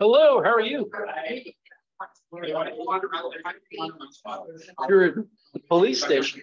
Hello, how are you? You're at the police station.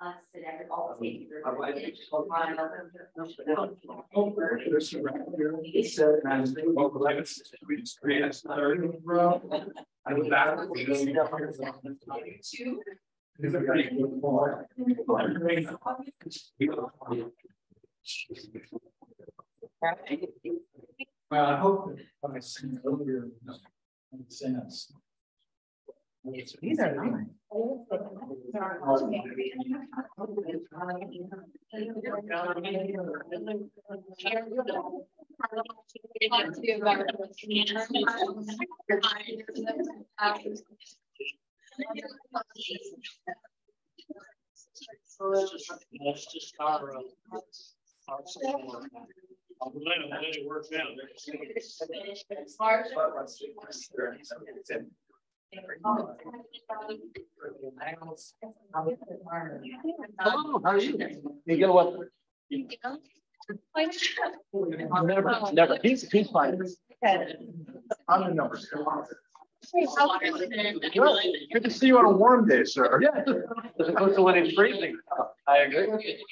But us and every, all the safety. Well, I hope that what I seen earlier makes sense. These are nice. That's just our, our support. I'm glad I'm glad it worked out. Hello, how are you? You get what? Never, never, he's, he's fine. I'm the numbers. Good to see you on a warm day, sir. Yeah. As opposed to when it's freezing. I agree.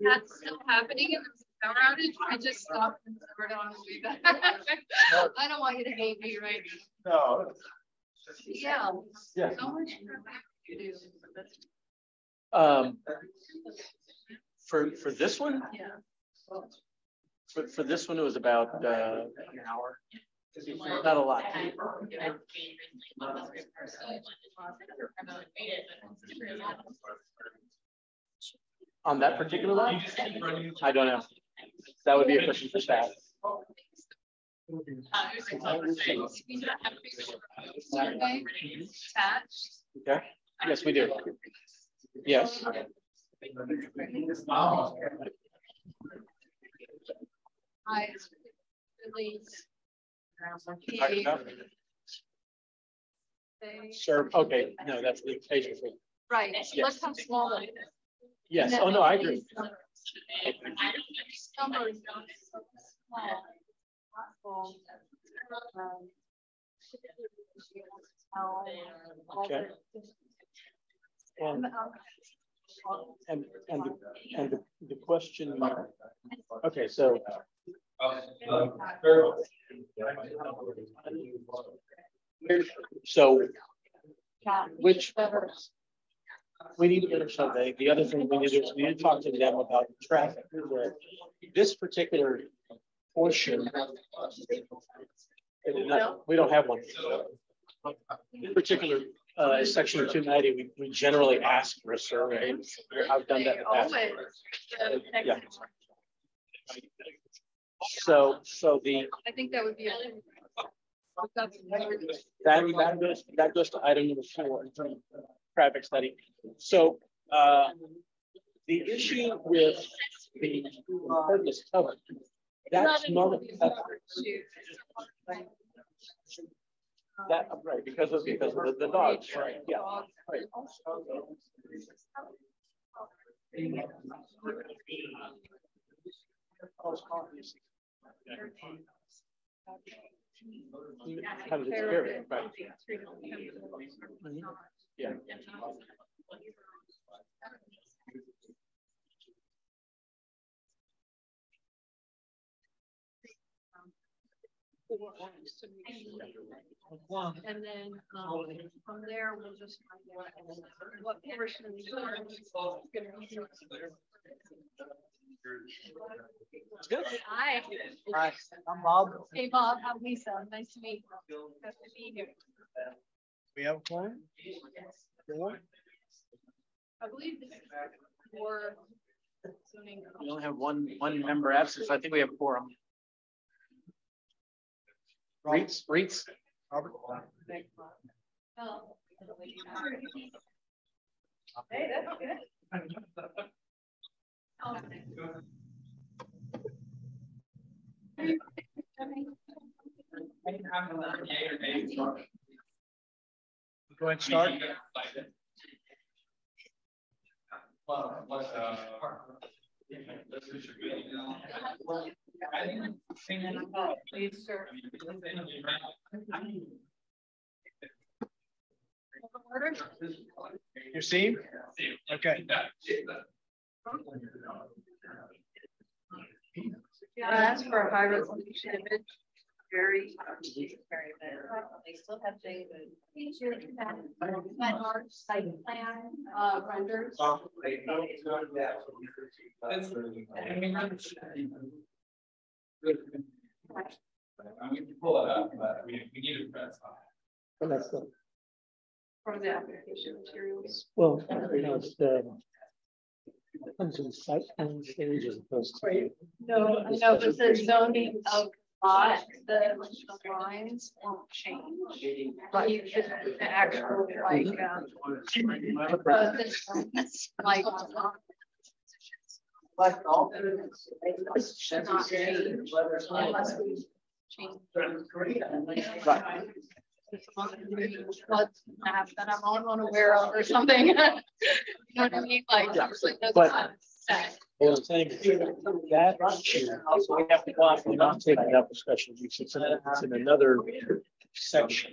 That's still happening and there's a power outage. I just stopped and started on the way back. I don't want you to hate me, right? No. Yeah. Yeah. So much to do. Um, for, for this one, Yeah. for, for this one, it was about, uh, an hour. Not a lot. On that particular line? I don't know. That would be a question for staff. Okay, yes, we do. Yes. I really. They- Sure, okay, no, that's the occasion for, Right, look how small it is. Yes, oh, no, I agree. Numbers don't full. Um, Okay. And, and, and, the- and the, the question, okay, so So which, we need to finish something. The other thing we need to do is we need to talk to them about traffic. This particular portion. We don't have one. In particular, uh, section two ninety, we, we generally ask for a survey. I've done that in the past. Yeah. So, so the, I think that would be. a- that, that goes, that goes to item number four, in terms of traffic study. So, uh, the issue with the impervious cover, that's not a cover. That, right, because of, because of the, the dogs, right, yeah, right. Kind of spirit, right. Yeah. Just to make sure. And then, um, from there, we'll just find out what portion of the yard is be. Good. Hi. Hi, I'm Bob. Hey, Bob, I'm Lisa. Nice to meet you. Good to be here. We have a plan? I believe this is for zoning. We only have one, one member absent, so I think we have four. REITs, REITs. Robert? Oh. Hey, that's good. Go ahead and start. Please, sir. Order? You see? Okay. Yeah, that's for a high resolution image. Very, very good. They still have things. That our site plan, uh, renders. I'm going to pull it up, but we, we need to press on. Well, that's the, From the application materials. well, you know, it's the. it Comes in site plan stage as opposed to. No, no, but the zoning of lot, the lines won't change. But you should, the actual, like, um. uh, this one, Like. Should not change unless we change. But map that I'm unaware of or something. You know what I mean? Like, it's like, But- not. What I'm saying that, so we have to we're not taking up a special use, it's in, it's in another section.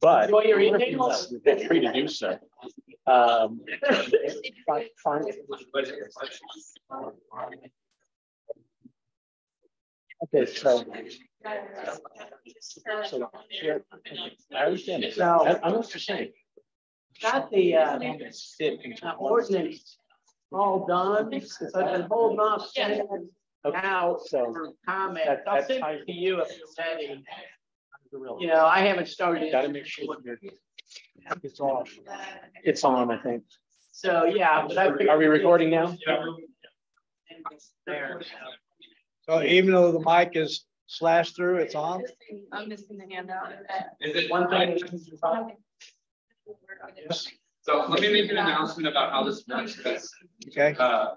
But. Enjoy your evening. You've been free to do so. Um. fine, fine. Okay, so. So, yeah, I understand it. So- I, I'm you're saying. Got the uh, ordinance all done, so I've been holding off sending it out So. for comments. That- I'll that's send it to you if it's ready. You You know, I haven't started. Gotta make sure It's off. it's on, I think. So, yeah. but I Are we recording now? Yeah. There. So even though the mic is slashed through, it's on? I'm missing the handout. Is it One thing. So let me make an announcement about how this works, because, Okay, uh,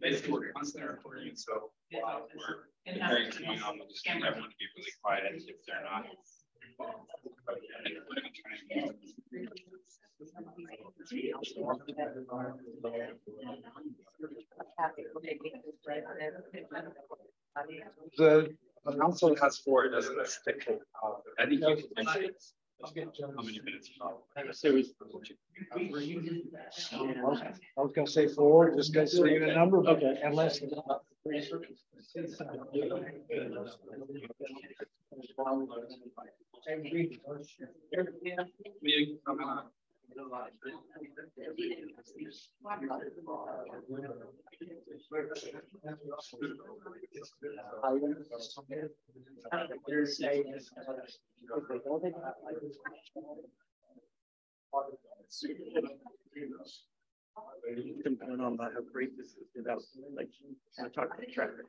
basically, we're constantly recording, so while we're preparing to going on, we'll just get everyone to be really quiet if they're not. the, The council has four, it doesn't stick. I think you can mention it. How many minutes. I was gonna say four, just gonna say the number, okay, unless. Meeting coming up. There's a. Been going on about how great this is about, like, I talk to the traffic.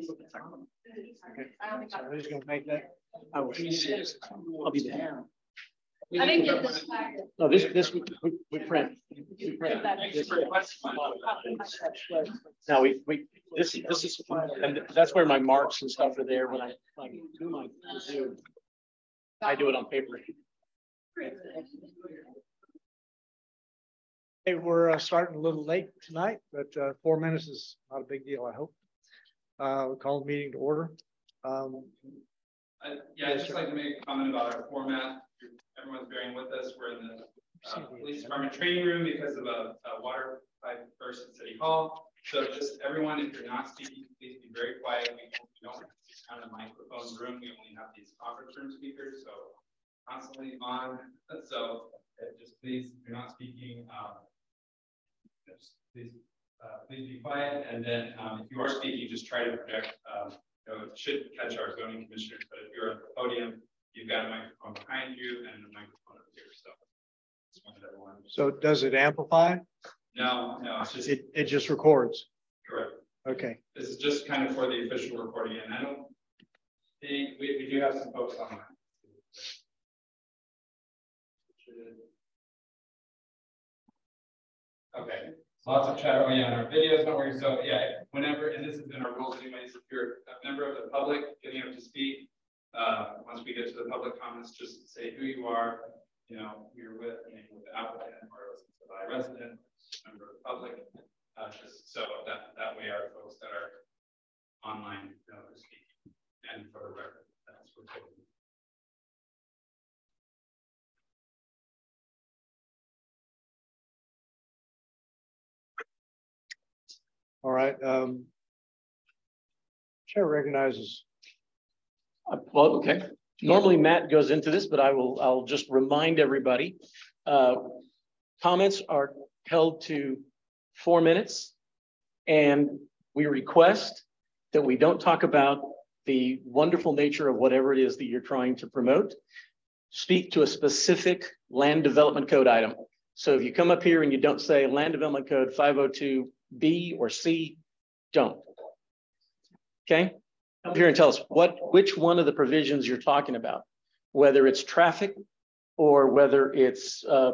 So who's gonna make that? I will, I'll be there. I didn't get this back. No, this, this, we, we- we print. We print. This- Now, we, we, this, this is, and that's where my marks and stuff are there when I, like, do my review. I do it on paper. Hey, we're uh, starting a little late tonight, but uh, four minutes is not a big deal, I hope. Uh, we'll call the meeting to order. Um, I- Yeah, I'd just like to make a comment about our format. Everyone's bearing with us. We're in the uh, police department training room because of a, a water pipe burst at City Hall. So just everyone, if you're not speaking, please be very quiet. We we don't have a microphone room. We only have these conference room speakers, so constantly on. So uh, just please, if you're not speaking, um, just please, uh, please be quiet. And then um, if you are speaking, just try to project. Um, you know, it should catch our zoning commissioners, but if you're at the podium, you've got a microphone behind you and a microphone over here. So just wanted everyone. So does it amplify? No, no, it's just It, it just records. correct. Okay. This is just kind of for the official recording, and I don't think, we, we do have some folks online. Okay, lots of oh yeah, and our videos, don't worry, so yeah, whenever, and this has been our rules anyways, if you're a member of the public getting up to speak, uh, once we get to the public comments, just say who you are, you know, who you're with, maybe with the applicant or a resident, member of the public, uh, just so that, that way our folks that are online know who's speaking. And for the record, that's what we're taking. All right. Um, Chair recognizes. Well, okay. Normally Matt goes into this, but I will, I'll just remind everybody. Uh, comments are held to four minutes. And we request that we don't talk about the wonderful nature of whatever it is that you're trying to promote. Speak to a specific land development code item. So if you come up here and you don't say land development code 502B or C, don't. Okay? Come here and tell us what, which one of the provisions you're talking about, whether it's traffic or whether it's uh,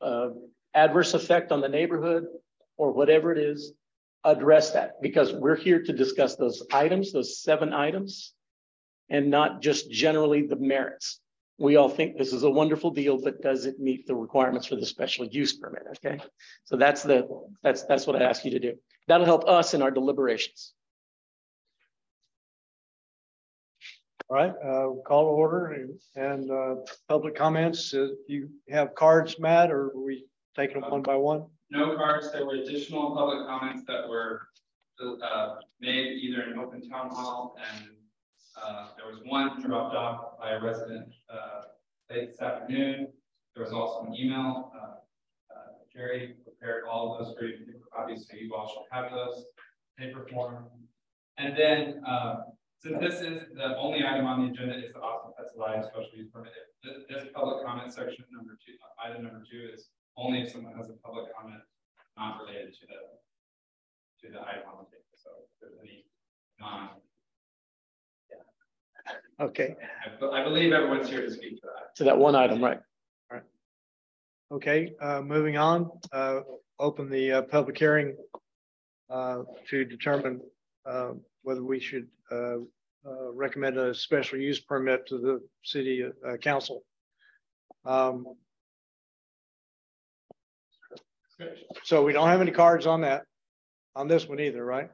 uh, adverse effect on the neighborhood or whatever it is, address that because we're here to discuss those items, those seven items, and not just generally the merits. We all think this is a wonderful deal, but does it meet the requirements for the special use permit? Okay, so that's the that's that's what I ask you to do. That'll help us in our deliberations. Right, uh, call order and, and, uh, public comments. Uh, you have cards, Matt, or are we taking them one by one? No cards, there were additional public comments that were uh, made either in open town hall and uh, there was one dropped off by a resident uh, late this afternoon. There was also an email. Jerry prepared all of those for you, obviously you all should have those paper form. And then since this is the only item on the agenda is the Austin Pets Alive special use permit. This, this public comment section number two, item number two is only if someone has a public comment not related to the to the item on the table. So if there's any non. Okay, I, I believe everyone's here to speak to that. To that one item, right? okay, uh, moving on, uh, open the, uh, public hearing, uh, to determine, uh, whether we should, uh, uh, recommend a special use permit to the city, uh, council. Um, so we don't have any cards on that, on this one either, right?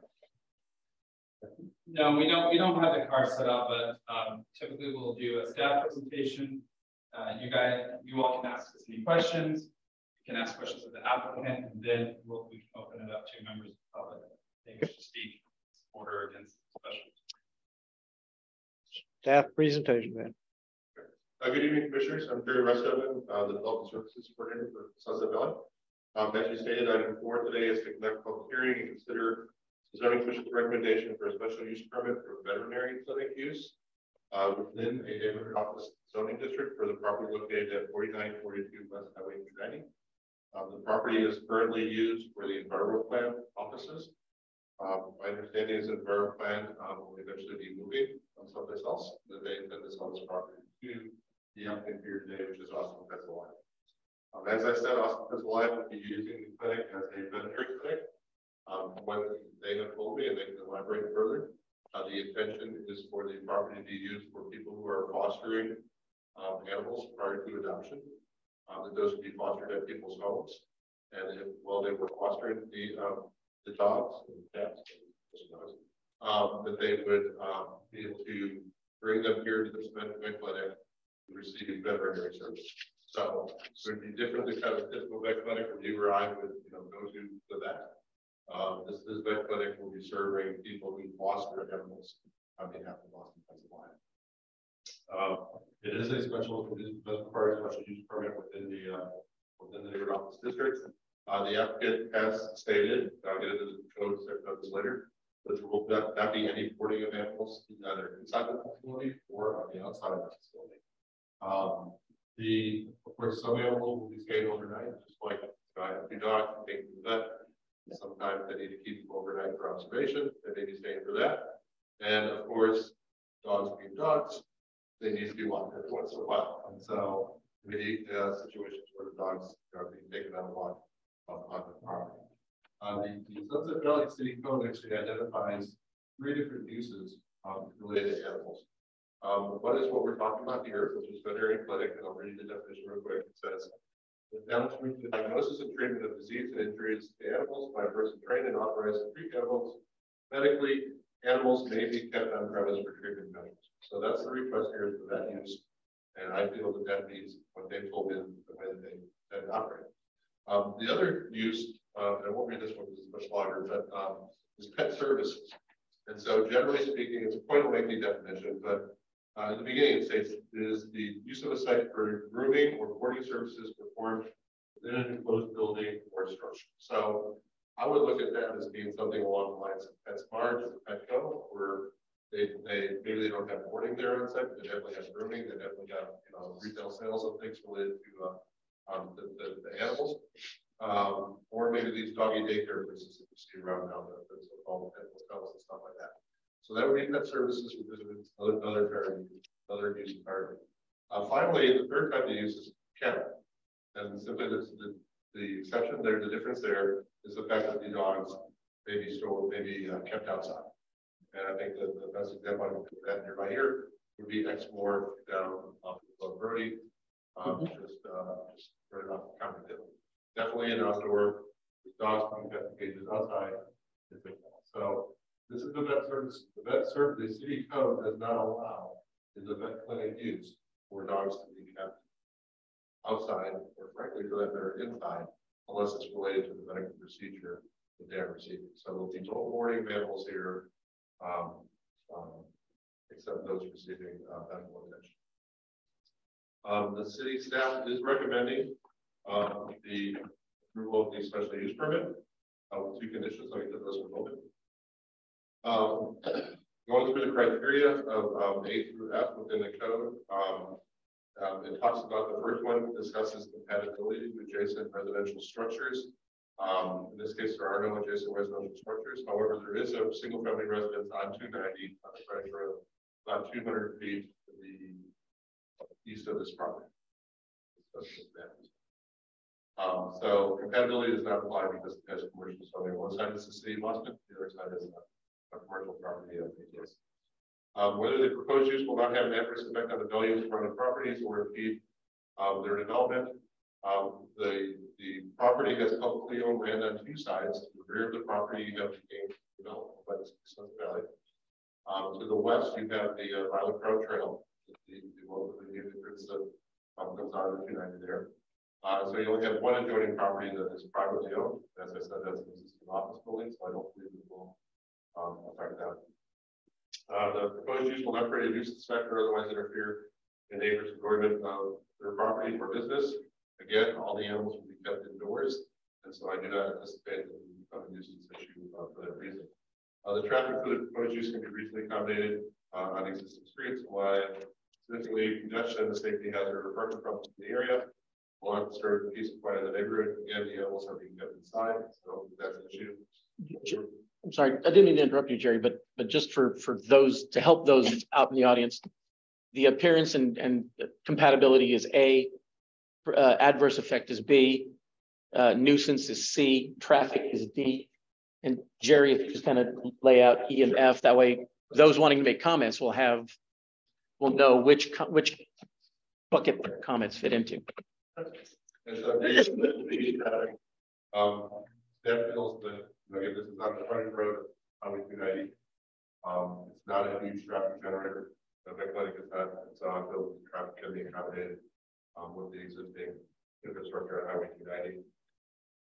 No, we don't. We don't have the card set up, but um, typically we'll do a staff presentation. Uh, you guys, you all can ask us any questions. You can ask questions of the applicant, and then we'll we can open it up to members of the public. They wish speak order against special. Staff presentation then. Uh, good evening, commissioners. I'm Jerry Restoven, uh, the Development Services Coordinator for Sunset Valley. Um, as you stated, item four today is to conduct public hearing and consider the zoning commission's recommendation for a special use permit for veterinary clinic use uh, within a neighborhood office zoning district for the property located at 4942 West Highway 290. Um, the property is currently used for the environmental plan offices. Um, my understanding is that environmental plan um, will eventually be moving on someplace else. That they intend to sell this property to the applicant here today, which is Austin Pets Alive. Um, as I said, Austin Pets Alive will be using the clinic as a veterinary clinic. Um, what they have told me, and they can elaborate further, uh, the intention is for the property to be used for people who are fostering um, animals prior to adoption. Um, that those would be fostered at people's homes. And if, while they were fostering the, um, the dogs and cats, um, that they would um, be able to bring them here to the veterinary clinic to receive veterinary service. So, so it'd be different than kind of typical vet clinic where you or I would, you know, go to, for that. Um, this, this vet clinic will be serving people who lost their animals on behalf of Boston, Pennsylvania. Uh, it is a special, it does require a special use permit within the, uh, within the neighborhood office district. Uh, the applicant has stated, I'll get into the code later, that there will not, not be any boarding of animals either inside the facility or on the outside of the facility. Um, the, of course, some animals will be staying overnight, just like uh, if you dog vet. Sometimes they need to keep them overnight for observation, they may be staying for that. And of course, dogs being dogs, they need to be walked every once in a while. And so need uh, situations where the dogs are being taken on a walk on, on the property. Uh, the, the Sunset Valley City Code actually identifies three different uses um, related animals. Um, what is what we're talking about here, which is veterinary clinic, and I'll read the definition real quick. It says, the diagnosis and treatment of disease and injuries to animals by a person trained and authorized to treat animals. Medically, animals may be kept on premise for treatment measures. So that's the request here for that use. And I feel that that means what they told me the way that they, operate. Um, the other use, uh, and I won't read this one because it's much longer, but um, is pet services. And so generally speaking, it's quite a lengthy definition, but uh, in the beginning, it states is the use of a site for grooming or boarding services performed within an enclosed building or structure. So I would look at that as being something along the lines of PetSmart Petco, where they, they maybe they don't have boarding there on site, but they definitely have grooming, they definitely have you know retail sales of things related to uh, um, the, the, the, animals. Um, or maybe these doggy daycare places that you see around now, the, the so-called pet hotels and stuff like that. So that would be pet services, which is another, another another use environment. Uh, finally, the third type of use is kennel. And simply the, the, the exception there, the difference there is the fact that the dogs may be stored, may be uh, kept outside. And I think that the best example I can put that nearby here would be Exmoor down off of Brodie, um, mm -hmm. just, uh, just the county hill. Definitely an outdoor, dogs kept in cages outside. So this is the vet service. The vet service, the city code does not allow in the vet clinic use for dogs to be kept outside or frankly for that matter inside unless it's related to the medical procedure that they're receiving. So there'll be no boarding animals here, um, um, except those receiving uh, medical attention. Um, the city staff is recommending um, the approval of the special use permit uh, with two conditions. I'll get to those in a moment. Um, going through the criteria of um, A through F within the code, um, um, it talks about the first one discusses compatibility with adjacent residential structures. Um, in this case, there are no adjacent residential structures. However, there is a single family residence on 290 on the frontage road, about 200 feet to the east of this property. Um, so compatibility does not apply because it has commercial zoning. One side is the city of the other side is not a commercial property of. Um, whether the proposed use will not have an adverse effect on the value of surrounding properties or impede um, their development. Um, the, the property has publicly owned land on two sides. To the rear of the property, you have game development by the Sunset Valley. Um, to the west, you have the uh, Violet Crown Trail, the, the, the entrance that um, comes out of the 290 there. Uh, so you only have one adjoining property that is privately owned. As I said, that's an existing office building, so I don't believe it will um, affect that. Uh, the proposed use will not create a nuisance effect or otherwise interfere in neighbors' enjoyment of their property or business. Again, all the animals will be kept indoors, and so I do not anticipate that will become a nuisance issue uh, for that reason. Uh, the traffic for the proposed use can be reasonably accommodated uh, on existing streets, while significantly congestion and the safety hazard or parking problems in the area not disturb the peace and quiet of the neighborhood. Again, kept inside, so that's an issue. I'm sorry, I didn't mean to interrupt you, Jerry, but but just for for those to help those out in the audience, the appearance and and compatibility is A, uh, adverse effect is B, uh, nuisance is C, traffic is D, and Jerry, if you just kind of lay out E and F, that way those wanting to make comments will have will know which which bucket their comments fit into. And um, that feels that Again, this is on the frontage road, Highway 290. Um, it's not a huge traffic generator. The vet clinic is not, so I feel traffic can be accommodated um, with the existing infrastructure on Highway 290.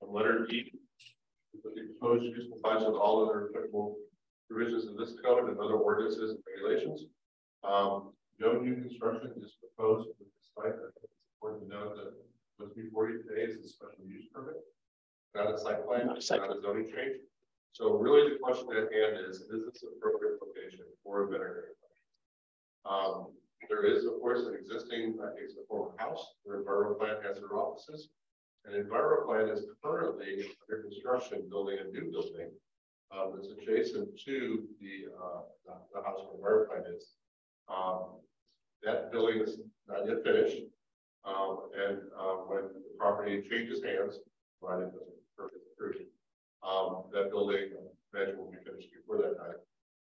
On letter that the proposed use complies with all other applicable provisions of this code and other ordinances and regulations. Um, no new construction is proposed with the site. I think it's important to note that what's before you today is a special use permit, not a site plan, Not a site not a zoning change. So really the question at hand is, is this appropriate location for a veterinary? Um, there is, of course, an existing, I think it's a former house where EnviroPlan has their offices. And EnviroPlan is currently under construction, building a new building. Um, that's adjacent to the, uh, the, the house where EnviroPlan is. Um, that building is not yet finished. Um, and, uh, when the property changes hands, provided the perfect approved, um, that building eventually will be finished before that time.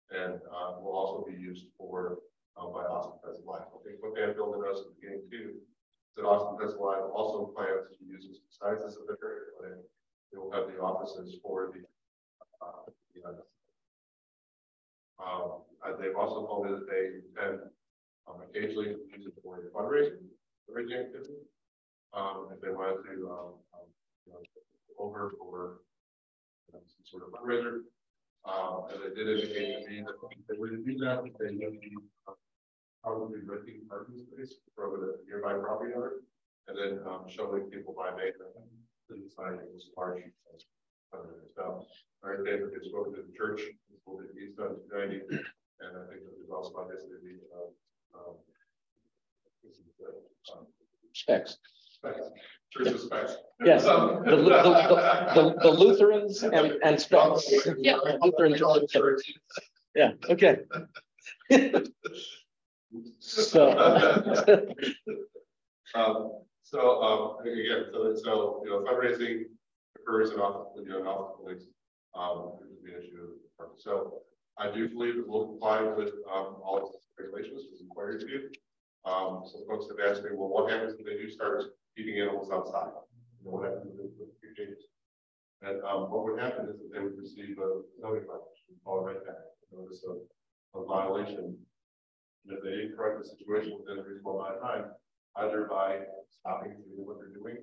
And, uh, will also be used for, uh, by Austin Pets Alive. I think what they had built in us at the beginning too, is that Austin Pets Alive also plans to use this besides veterinary clinic. They will have the offices for the, uh, the, uh, um, uh, they've also told me that they intend um, occasionally use it for fundraising, activity. Um, if they wanted to, um, um, you know, over for you know, some sort of fundraiser. Um, and they did indicate to me that if they to do that, they would be uh, probably renting parking space from a nearby property owner. And then, um, showing people by that the design was large. So, our David has spoken to the church, will be east on two ninety, and I think there's also obviously the, um, um, this is the, um, Specs. specs, church of specs. Yes, the, the, the, the- the Lutherans and, and specs. Yeah. Lutheran church. Yeah, okay. So. Um, so, um, again, so, so, you know, fundraising occurs in office, you know, in office buildings, um, it would be an issue. So I do believe it will comply with, um, all of the regulations as required to. Um, folks have asked me, well, what happens if they do start feeding animals outside? What happens they put changes? And, um, what would happen is that they would receive a zoning violation, fall right back, notice of, of violation. And if they correct the situation within a reasonable amount of time, either by stopping doing what they're doing.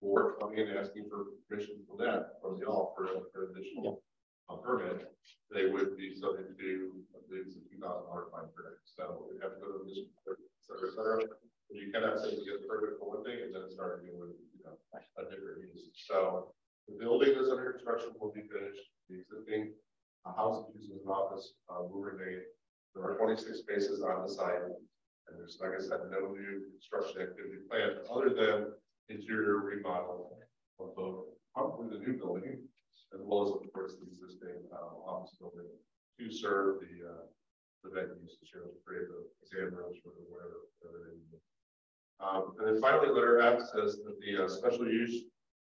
Or coming and asking for permission from them, from the all for, for additional uh, permit, they would be subject to, I a two thousand dollar fine per day. So we have to go to this, et et cetera. You cannot say you get permit for one thing and then start with, you know, a different use. So the building that's under construction will be finished, the existing uh, house uses an office, uh, will remain. There are twenty-six spaces on the site. And there's, like I said, no new construction activity planned, other than interior remodel of both, probably the new building, as well as, of course, the existing, uh, office building to serve the, uh, the venues, to show, create the exam rooms or whatever. whatever. Um, and then finally, letter F says that the, uh, special use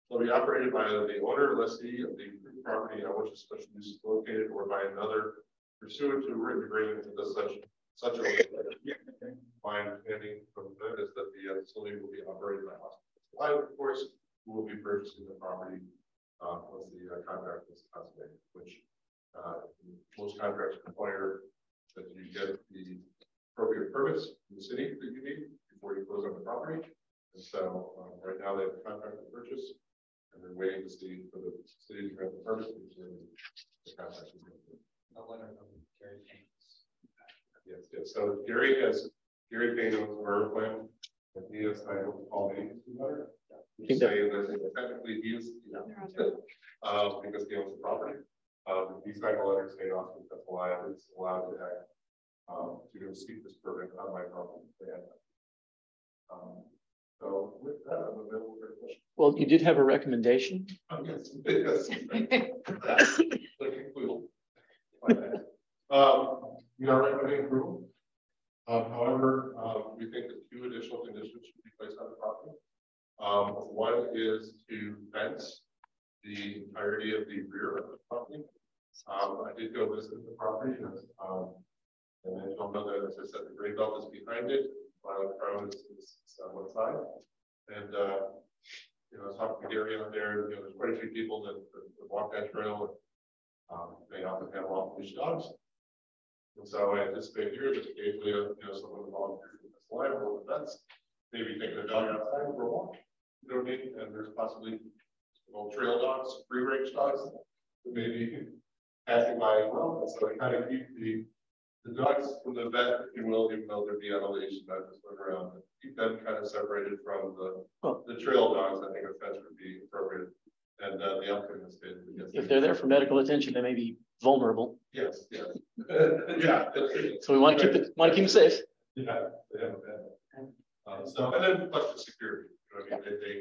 will be operated by the owner, or lessee of the property on which the special use is located, or by another pursuant to a written agreement to the such, such a. My understanding from that is that the uh, facility will be operated by hospital. Of course, will be purchasing the property, uh, once the uh, contract is consummated, which, uh, most contracts require that you get the appropriate permits from the city that you need before you close on the property. And so, um, right now they have a contract to purchase, and they're waiting to see for the city to grant the permit. before the contract is granted. Yes, yes, so Gary has, Gary Payne owns our plan, and he has, I don't call me. Say that technically he is, you know, uh, because he owns the property. Um, these cycle letters say Austin, that's why it's allowed to act, um, to go seek this permit on my property. Um, so with that, I'm available for questions. Well, you did have a recommendation. Um, yes, yes. The conclusion. Um, we are recommending approval. Um, however, um, we think that two additional conditions should be placed on the property. Um, one is to fence the entirety of the rear of the property. Um, I did go visit the property, and, um, and don't know that, as I said, the green belt is behind it, while the crown is, is on one side. And, uh, you know, I was talking to Gary out there, you know, there's quite a few people that, that that walk that trail. Um, they often have off leash dogs. And so I anticipate here that occasionally, you know, someone will volunteer for this the fence, maybe taking a dog outside for a walk. You know what I mean? And there's possibly well, trail dogs, free range dogs maybe passing by as well. So I kind of keep the, the dogs from the vet, if you will, even though they're the elevation, not just look around, keep them kind of separated from the, Well- the trail dogs. I think a fence would be appropriate. And uh, the has stated. yes, If they're there for medical attention, they may be vulnerable. Yes, yes. Yeah. So we want to keep it, want to keep them safe. Yeah, they have that. Um, so, and then plus the security, you know, I mean, they, they,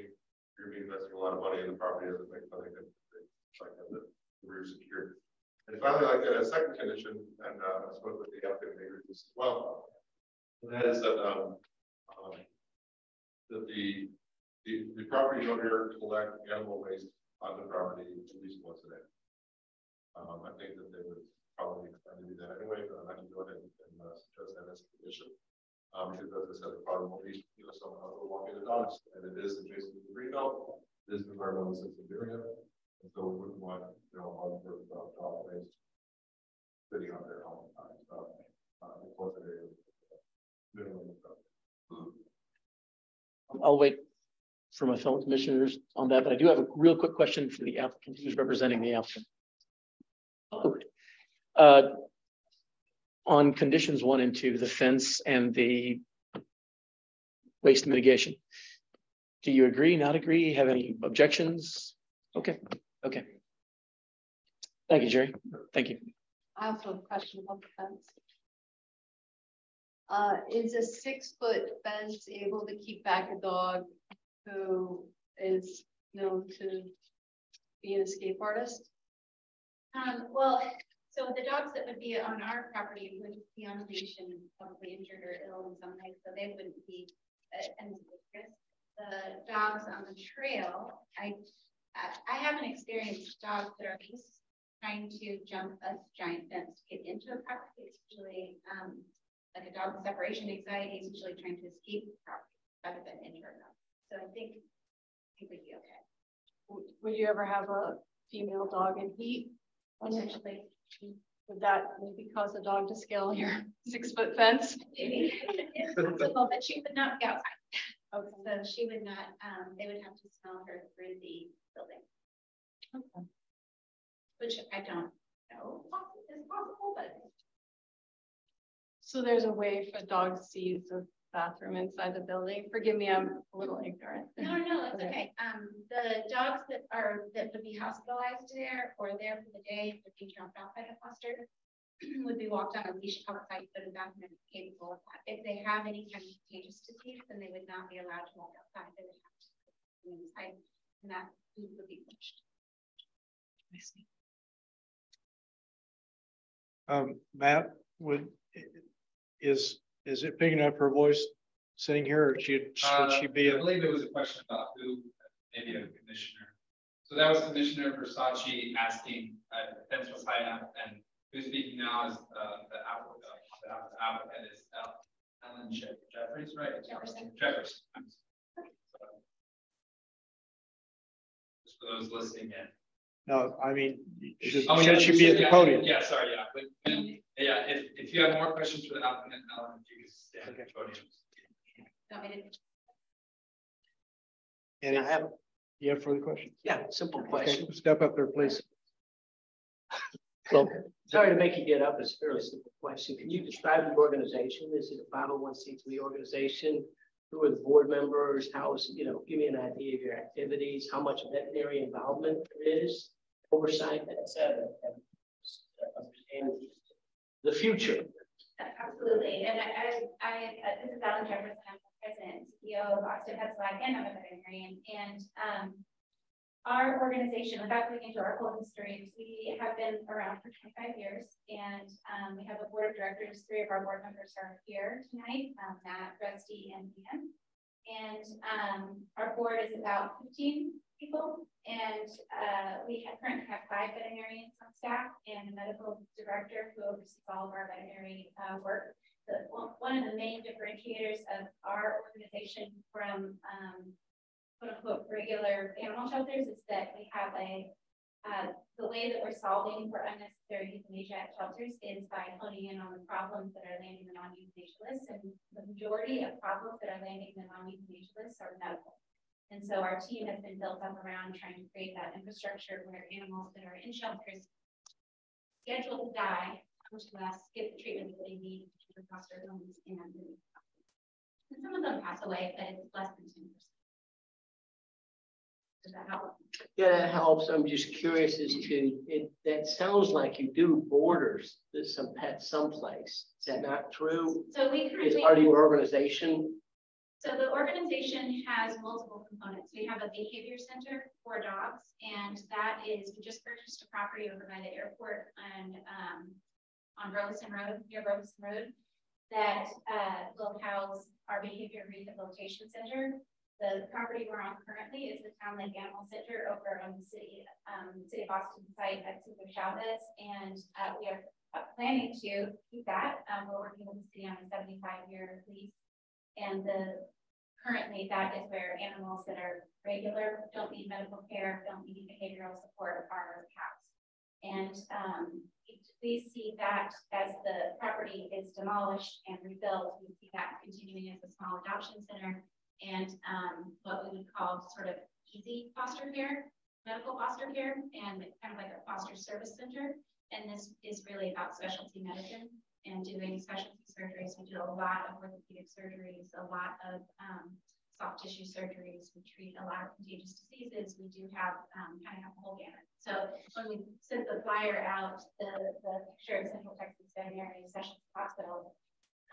you're investing a lot of money in the property, as they, I think, they, like, rear security. And finally, like a second condition, and, uh, I spoke with the applicant, may this as well. That is that, um, um, that the, the, the property owner collect animal waste on the property at least once a day. Um, I think that they would probably try to do that anyway, but I can go ahead and, uh, suggest that as a condition. Um, because as I said, the problem will be, you know, someone will walk in the dogs, and it is adjacent to the green belt, it is environmental sensitive area. And so we wouldn't want, you know, all the waste. Sitting out there all the time, so, uh. Minimum. I'll wait for my fellow commissioners on that, but I do have a real quick question for the applicant who's representing the applicant. Uh, On conditions one and two, the fence and the waste mitigation. Do you agree, not agree, have any objections? Okay, okay. Thank you, Jerry. Thank you. I also have a question about the fence. Uh, is a six foot fence able to keep back a dog who is known to be an escape artist? Um, well, so the dogs that would be on our property would be on leash and probably injured or ill in some way, so they wouldn't be uh, an risk. The dogs on the trail, I, I, haven't experienced dogs that are just trying to jump a giant fence to get into a property. It's usually, um, like a dog with separation anxiety is usually trying to escape the property rather than enter it. So I think, I think we'd be okay. Would would you ever have a female dog in heat? Potentially. Would that maybe cause a dog to scale your six foot fence? Maybe. It's possible, but she would not be outside. Okay. So she would not, um, they would have to smell her through the building. Okay. Which I don't know is possible, but So there's a way for dogs to use the bathroom inside the building? Forgive me, I'm a little ignorant. no, no, that's Okay. okay. Um, the dogs that are, that would be hospitalized there or there for the day, would be dropped off by the foster. Would be walked on a leash outside to the bathroom and capable of that. If they have any kind of contagious disease, then they would not be allowed to walk outside. They would have to go inside and that food would be pushed. Um, Matt, would, is, is it picking up her voice sitting here or should, should she be? Uh, I in- believe it was a question about who, maybe a commissioner. So that was Commissioner Versace asking, uh, the fence was high enough, and who's speaking now is, uh, the applicant, uh, the applicant is El- Ellen Jeffries, right? Jefferson. Jefferson. So, Just for those listening in. No, I mean, should, Oh, yeah, should she be at the yeah, podium? Yeah, sorry, yeah, but, and, yeah, if, if you have more questions for the applicant, Ellen, if you could stand at the podium. Want me Any, I have, you have further questions? yeah, simple Okay, question. step up there, please. Well, Sorry to make you get up, it's a fairly simple question. Can you describe the organization? Is it a five oh one C three organization? Who are the board members? How is, you know, give me an idea of your activities, how much veterinary involvement there is, oversight, et cetera. And the future. Absolutely, and I, I, I, uh, this is Ellen Jefferson, I'm the president CEO of Austin Pets Alive, and I'm a veterinarian, and, um, our organization, without getting into our whole history, we have been around for twenty-five years, and, um, we have a board of directors, three of our board members are here tonight, um, Matt, Rusty, and Dan. And, um, our board is about fifteen people, and, uh, we have currently have five veterinarians on staff and a medical director who oversees all of our veterinary, uh, work. The, one one of the main differentiators of our organization from, um, quote unquote, regular animal shelters is that we have a, uh, the way that we're solving for unnecessary euthanasia at shelters is by honing in on the problems that are landing the non-euthanasia list, and the majority of problems that are landing the non-euthanasia list are medical. And so our team has been built up around trying to create that infrastructure where animals that are in shelters scheduled to die come to us, get the treatment that they need for foster homes and, and some of them pass away, but it's less than 10%. Does that help? Yeah, that helps. I'm just curious as to, it, that sounds like you do borders, there's some pets someplace. Is that not true? So we Is currently. part of your organization? So the organization has multiple components. We have a behavior center for dogs, and that is, we just purchased a property over by the airport and um, on Burleson Road, near Burleson Road, that uh, will house our behavior rehabilitation center. The property we're on currently is the Town Animal Center over on the city, um, city of Austin site at Cesar Chavez, and uh, we are planning to keep that. Um, we're working with the city on a seventy-five year lease and the, currently that is where animals that are regular, don't need medical care, don't need behavioral support are housed. And um, we see that as the property is demolished and rebuilt, we see that continuing as a small adoption center and um, what we would call sort of easy foster care, medical foster care, and kind of like a foster service center. And this is really about specialty medicine and doing specialty surgeries. We do a lot of orthopedic surgeries, a lot of um, soft tissue surgeries. We treat a lot of contagious diseases. We do have um, kind of have a whole gamut. So when we sent the flyer out, the, the picture of Central Texas Veterinary Specialty Hospital,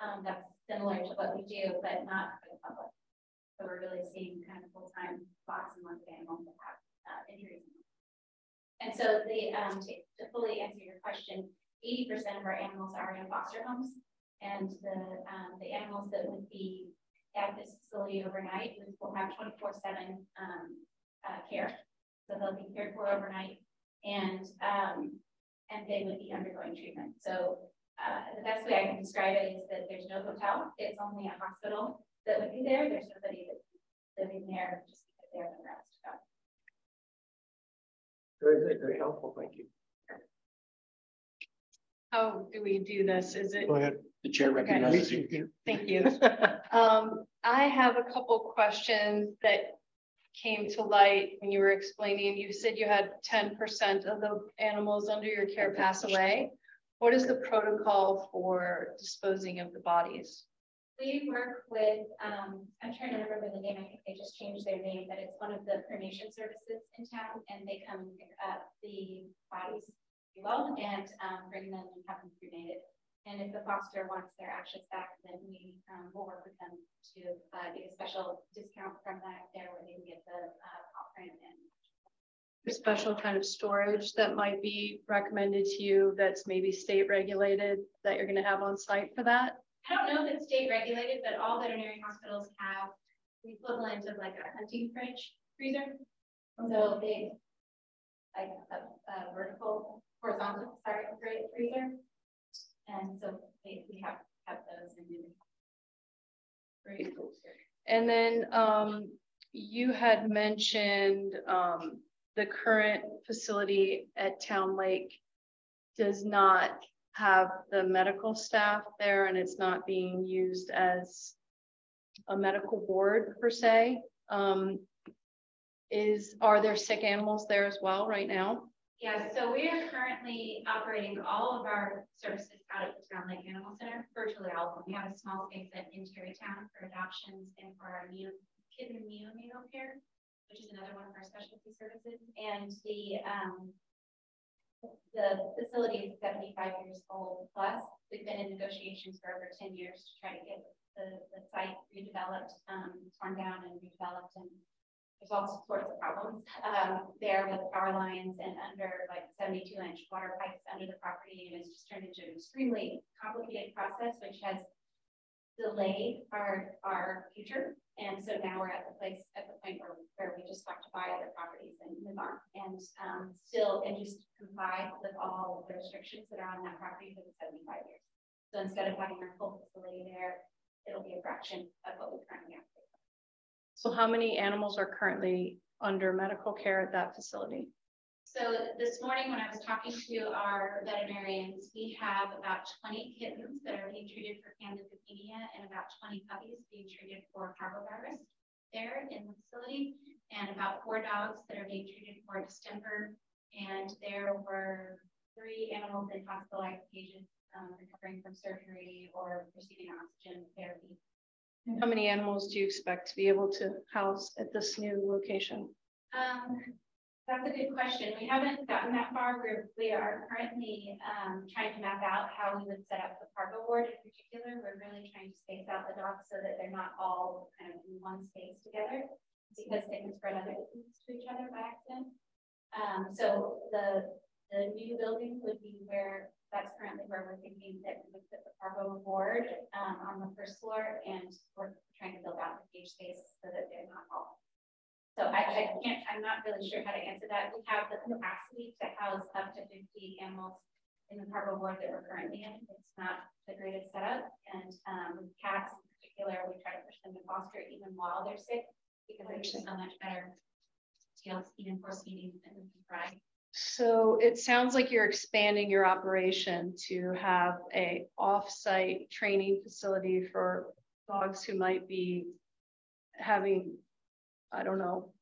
um, that's similar to what we do, but not for the public. So we're really seeing kind of full-time lots and of animals that have uh, injuries. And so the um, to, to fully answer your question, 80% of our animals are in foster homes. And the, um, the animals that would be at this facility overnight will have 24 7 um, uh, care. So they'll be cared for overnight and, um, and they would be undergoing treatment. So uh, the best way I can describe it is that there's no hotel. It's only a hospital that would be there. There's nobody that's living there just because they're the rest. Very good, very helpful. Thank you. How do we do this? Is it? Go ahead. The chair recognizes you. Thank you. Um, I have a couple questions that came to light when you were explaining. You said you had ten percent of the animals under your care pass away. What is the protocol for disposing of the bodies? We work with, um, I'm trying to remember the name, I think they just changed their name, but it's one of the cremation services in town and they come pick up the bodies, if you will, and um, bring them and have them cremated. And if the foster wants their ashes back, then we um, will work with them to uh, get a special discount from that there where they can get the uh, and special kind of storage that might be recommended to you that's maybe state regulated that you're gonna have on site for that? I don't know if it's state regulated, but all veterinary hospitals have the equivalent of like a hunting fridge freezer. So they like a, a vertical, horizontal, sorry, great freezer. And so they, we have, have those in the Great. And then um, you had mentioned um, the current facility at Town Lake does not have the medical staff there and it's not being used as a medical board per se. Um, is, are there sick animals there as well right now? Yeah, so we are currently operating all of our services out of the Town Lake Animal Center, virtually all of them. We have a small space at in Tarrytown for adoptions and for our neo, kid and neonatal care, which is another one of our specialty services. And the um, the facility is 75 years old plus. We've been in negotiations for over 10 years to try to get the, the site redeveloped, um, torn down and redeveloped and there's all sorts of problems um, there with power lines and under like 72 inch water pipes under the property. And it's just turned into an extremely complicated process, which has delayed our, our future. And so now we're at the place, at the point where, where we just have to buy other properties and move on and um, still, and just comply with all the restrictions that are on that property for the 75 years. So instead of having our full facility there, it'll be a fraction of what we currently have. So how many animals are currently under medical care at that facility? So this morning when I was talking to our veterinarians, we have about 20 kittens that are being treated for panleukopenia and about 20 puppies being treated for parvovirus. there in the facility and about four dogs that are being treated for distemper. And there were three animals in hospitalized cages um, recovering from surgery or receiving oxygen therapy. How many animals do you expect to be able to house at this new location? Um, that's a good question. We haven't gotten that far. We're, we are currently um, trying to map out how we would set up the parvo ward in particular. We're really trying to space out the dogs so that they're not all kind of in one space together because they can spread other diseases to each other by accident. Um, so the, the new building would be where that's currently where we're thinking that we would put the parvo ward um, on the first floor and we're trying to build out the cage space so that they're not all I, can't, I'm not really sure how to answer that. We have the capacity to house up to 50 animals in the parvo ward that we're currently in. It's not the greatest setup. And um, cats in particular, we try to push them to foster even while they're sick because they're so much better skills, even force feeding and fry. So it sounds like you're expanding your operation to have a off-site training facility for dogs who might be having I don't know.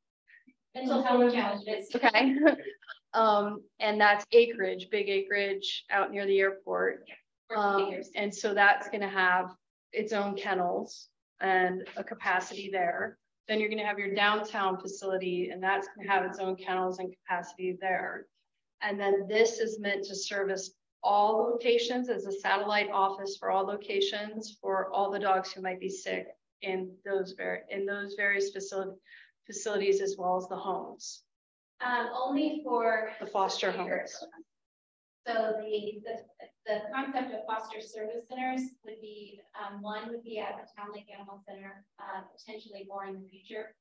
Mental health challenges. Okay. um, and that's acreage, big acreage out near the airport. Um, and so that's going to have its own kennels and a capacity there. Then you're going to have your downtown facility, and that's going to have its own kennels and capacity there. And then this is meant to service all locations as a satellite office for all locations for all the dogs who might be sick in those very in those various facility, facilities as well as the homes? Um, only for the foster homes. So the, the, the concept of foster service centers would be um, one would be at the Town Lake Animal Center, uh, potentially more in the future.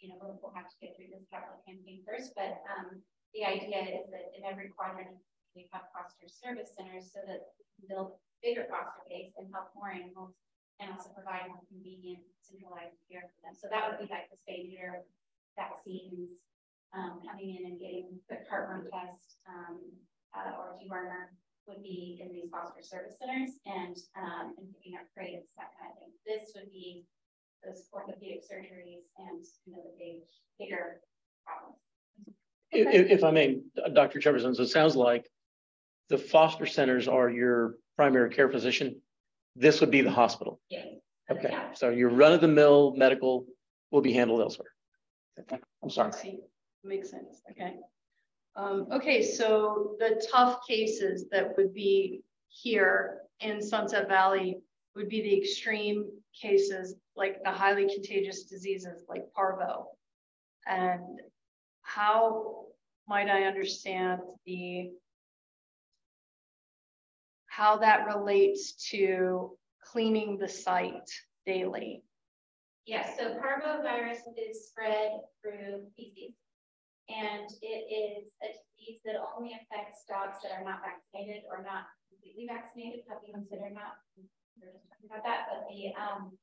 You know, we'll, we'll, have to get through this capital campaign first, but um, the idea is that in every quadrant we have foster service centers so that we can build bigger foster base and help more animals and also provide more convenient, centralized care for them. So that would be like the spay neuter vaccines, um, coming in and getting the heartworm test um, uh, or dewormer would be in these foster service centers and um, and picking up crates, that kind of thing. This would be those orthopedic surgeries and you know the big, bigger problems. If, if I may, Dr. Jefferson, so it sounds like the foster centers are your primary care physician this would be the hospital. Yeah. Okay, so your run of the mill medical will be handled elsewhere. I'm sorry. Makes sense. Okay. Um, okay, so the tough cases that would be here in Sunset Valley would be the extreme cases like the highly contagious diseases like parvo. And how might I understand the how that relates to cleaning the site daily. Yes, so parvovirus is spread through feces. And it is a disease that only affects dogs that are not vaccinated or not completely vaccinated. Puppies that are not, we are just talking about that, but the um,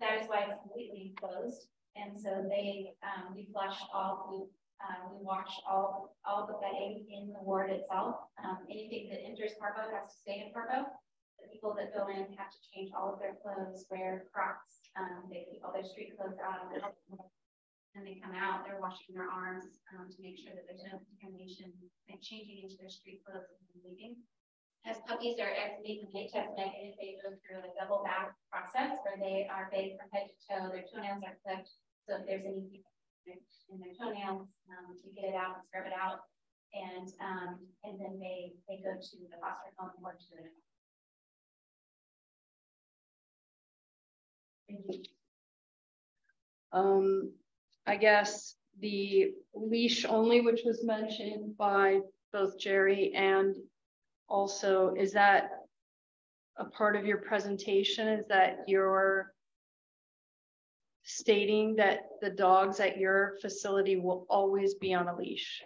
that is why it's completely enclosed. And so they um, we flush all um, we wash all, all the bedding in the ward itself. Um, anything that enters Parvo has to stay in Parvo. The people that go in have to change all of their clothes, wear Crocs. Um, they keep all their street clothes out. And they come out, they're washing their arms um, to make sure that there's no contamination and changing into their street clothes and leaving. As puppies are exiting they test negative, they go through a double bath process where they are bathed from head to toe, their toenails are clipped. So if there's any in their toenails um, to get it out and scrub it out. And um, and then they they go to the foster home work to it. Thank you. Um, I guess the leash only, which was mentioned by both Jerry and also, is that a part of your presentation? Is that your stating that the dogs at your facility will always be on a leash.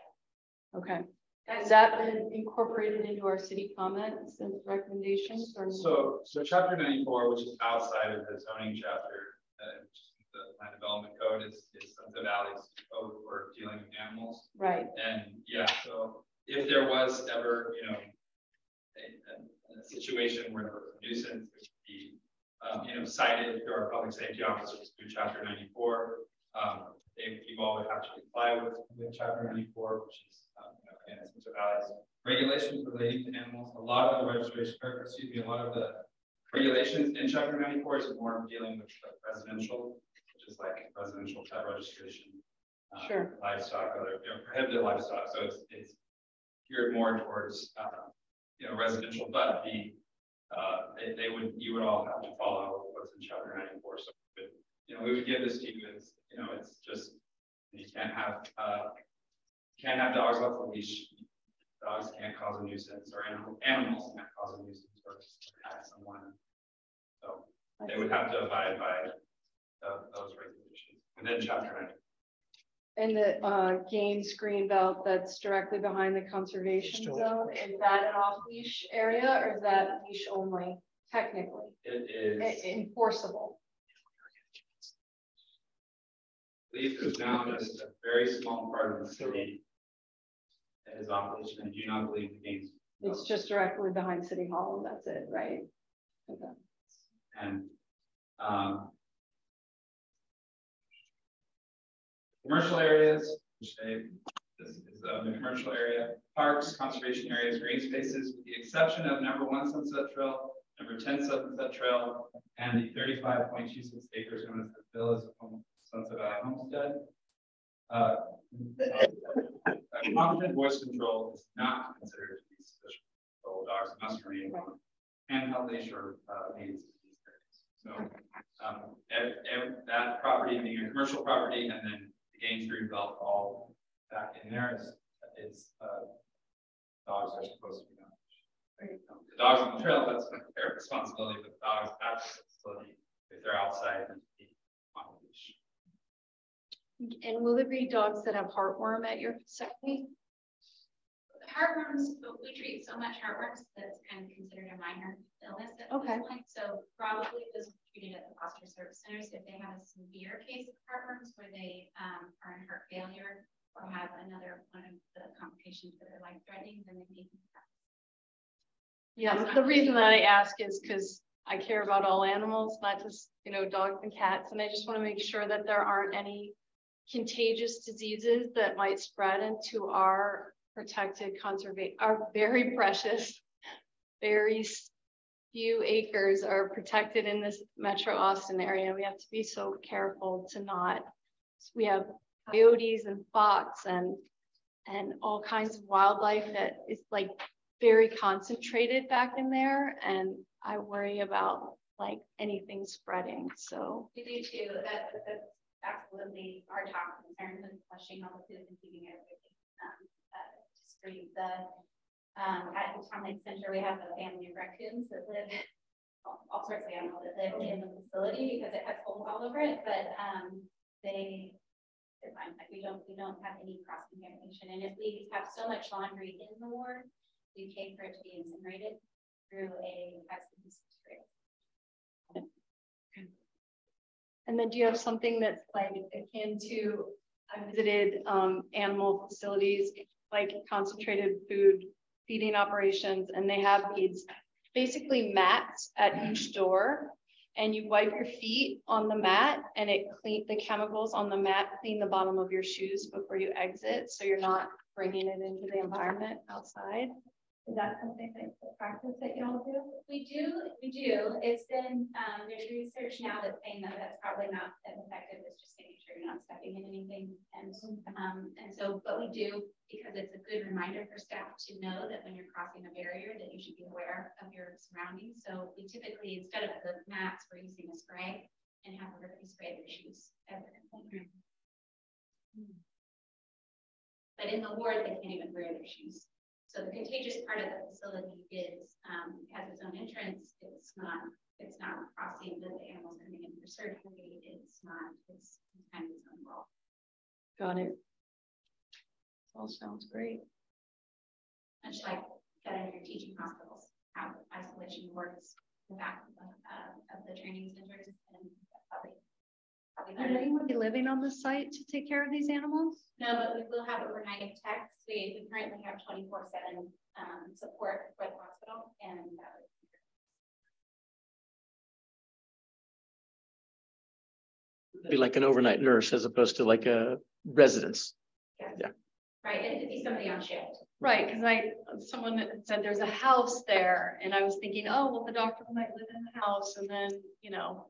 Okay. Has that been incorporated into our city comments and recommendations? Or so, so chapter 94, which is outside of the zoning chapter, uh, the land development code, is, is the Valley's code for dealing with animals. Right. And yeah, so if there was ever, you know, a, a, a situation where there was a nuisance, it would be um, you know, cited through our public safety officers through chapter ninety-four. Um, they, you all would have to comply with, with chapter ninety-four, which is, um, you know, again, Central Valley's regulations relating to animals. A lot of the registration, or excuse me, a lot of the regulations in chapter ninety-four is more dealing with like, residential, which is like residential pet registration. uh, Sure. Livestock, other, you know, prohibited livestock, so it's, it's geared more towards, uh, you know, residential, but the, uh, they, they would, you would all have to follow what's in chapter ninety-four, so, but, you know, we would give this to you as, you know, it's just, you can't have, uh, can't have dogs off the leash. Dogs can't cause a nuisance, or animal, animals can't cause a nuisance, or attack someone. So, they would have to abide by tho- those regulations, And then chapter ninety. And the uh Gaines Green Belt that's directly behind the conservation Still- zone, is that an off leash area or is that leash only technically It is, e- enforceable? believe is now just a very small part of the city that is operation, I do you not believe the games. It's just directly behind City Hall and that's it, right? Okay. And, um. Commercial areas, which they, this is uh, the commercial area, parks, conservation areas, green spaces, with the exception of number one Sunset Trail, number ten Sunset Trail, and the thirty-five point two six acres known as the Villas of Sunset Valley Homestead. Uh, uh, Competent voice control is not considered to be sufficient. So dogs must remain on handheld or uh, means these areas. So, um, ev- ev- that property being a commercial property and then the Gaines Green Belt all back in there is, is, uh, dogs are supposed to be on. The dogs on the trail, that's their responsibility, but the dogs at the facility, if they're outside, on the leash. And will there be dogs that have heartworm at your facility? Heartworms, but we treat so much heartworms that's kind of considered a minor illness at Okay. this point. So probably those treated at the foster service centers, if they have a severe case of heartworms where they um are in heart failure or have another one of the complications that are life threatening, then they need. Yeah, the reason that I ask is because I care about all animals, not just, you know, dogs and cats, and I just want to make sure that there aren't any contagious diseases that might spread into our protected conservation, our very precious, very few acres are protected in this Metro Austin area. We have to be so careful to not, we have coyotes and fox and and all kinds of wildlife that is like very concentrated back in there and I worry about like anything spreading, so. We do too, that, that's absolutely our top concern with flushing all the food and keeping everything. Um, the, um, at the Town Lake Center, we have a family of raccoons that live, all sorts of animals that live in the facility because it has holes all over it, but, um, they, they're fine, like, we don't, we don't have any cross contamination, and if we have so much laundry in the ward, we pay for it to be incinerated through a accident material. And then do you have something that's like akin to, I visited um animal facilities, like concentrated food feeding operations, and they have these basically mats at mm-hmm. each door. And you wipe your feet on the mat and it clean, the chemicals on the mat clean the bottom of your shoes before you exit, so you're not bringing it into the environment outside. Is that something that practice that y'all do? We do, we do. It's been, um, there's research now that's saying that that's probably not as effective as just making sure you're not stepping in anything. And, um, and so, but we do, because it's a good reminder for staff to know that when you're crossing a barrier, that you should be aware of your surroundings. So we typically, instead of the mats, we're using a spray and have everybody spray their shoes. entering. But in the ward, they can't even wear their shoes. So the contagious part of the facility is, um, has its own entrance, it's not, it's not crossing the animals coming in for surgery, it's not, it's kind of its own world. Got it. All sounds great. Much like your teaching hospitals, have isolation wards in the back of, the, uh, of the training centers and probably. Probably Is better. anybody living on the site to take care of these animals? No, but we will have overnight techs. We we currently have twenty-four seven, um, support for the hospital and, uh, be like an overnight nurse as opposed to like a residence. Yeah. Right, and to be somebody on shift. Right, because I, someone said there's a house there and I was thinking, oh, well, the doctor might live in the house and then, you know.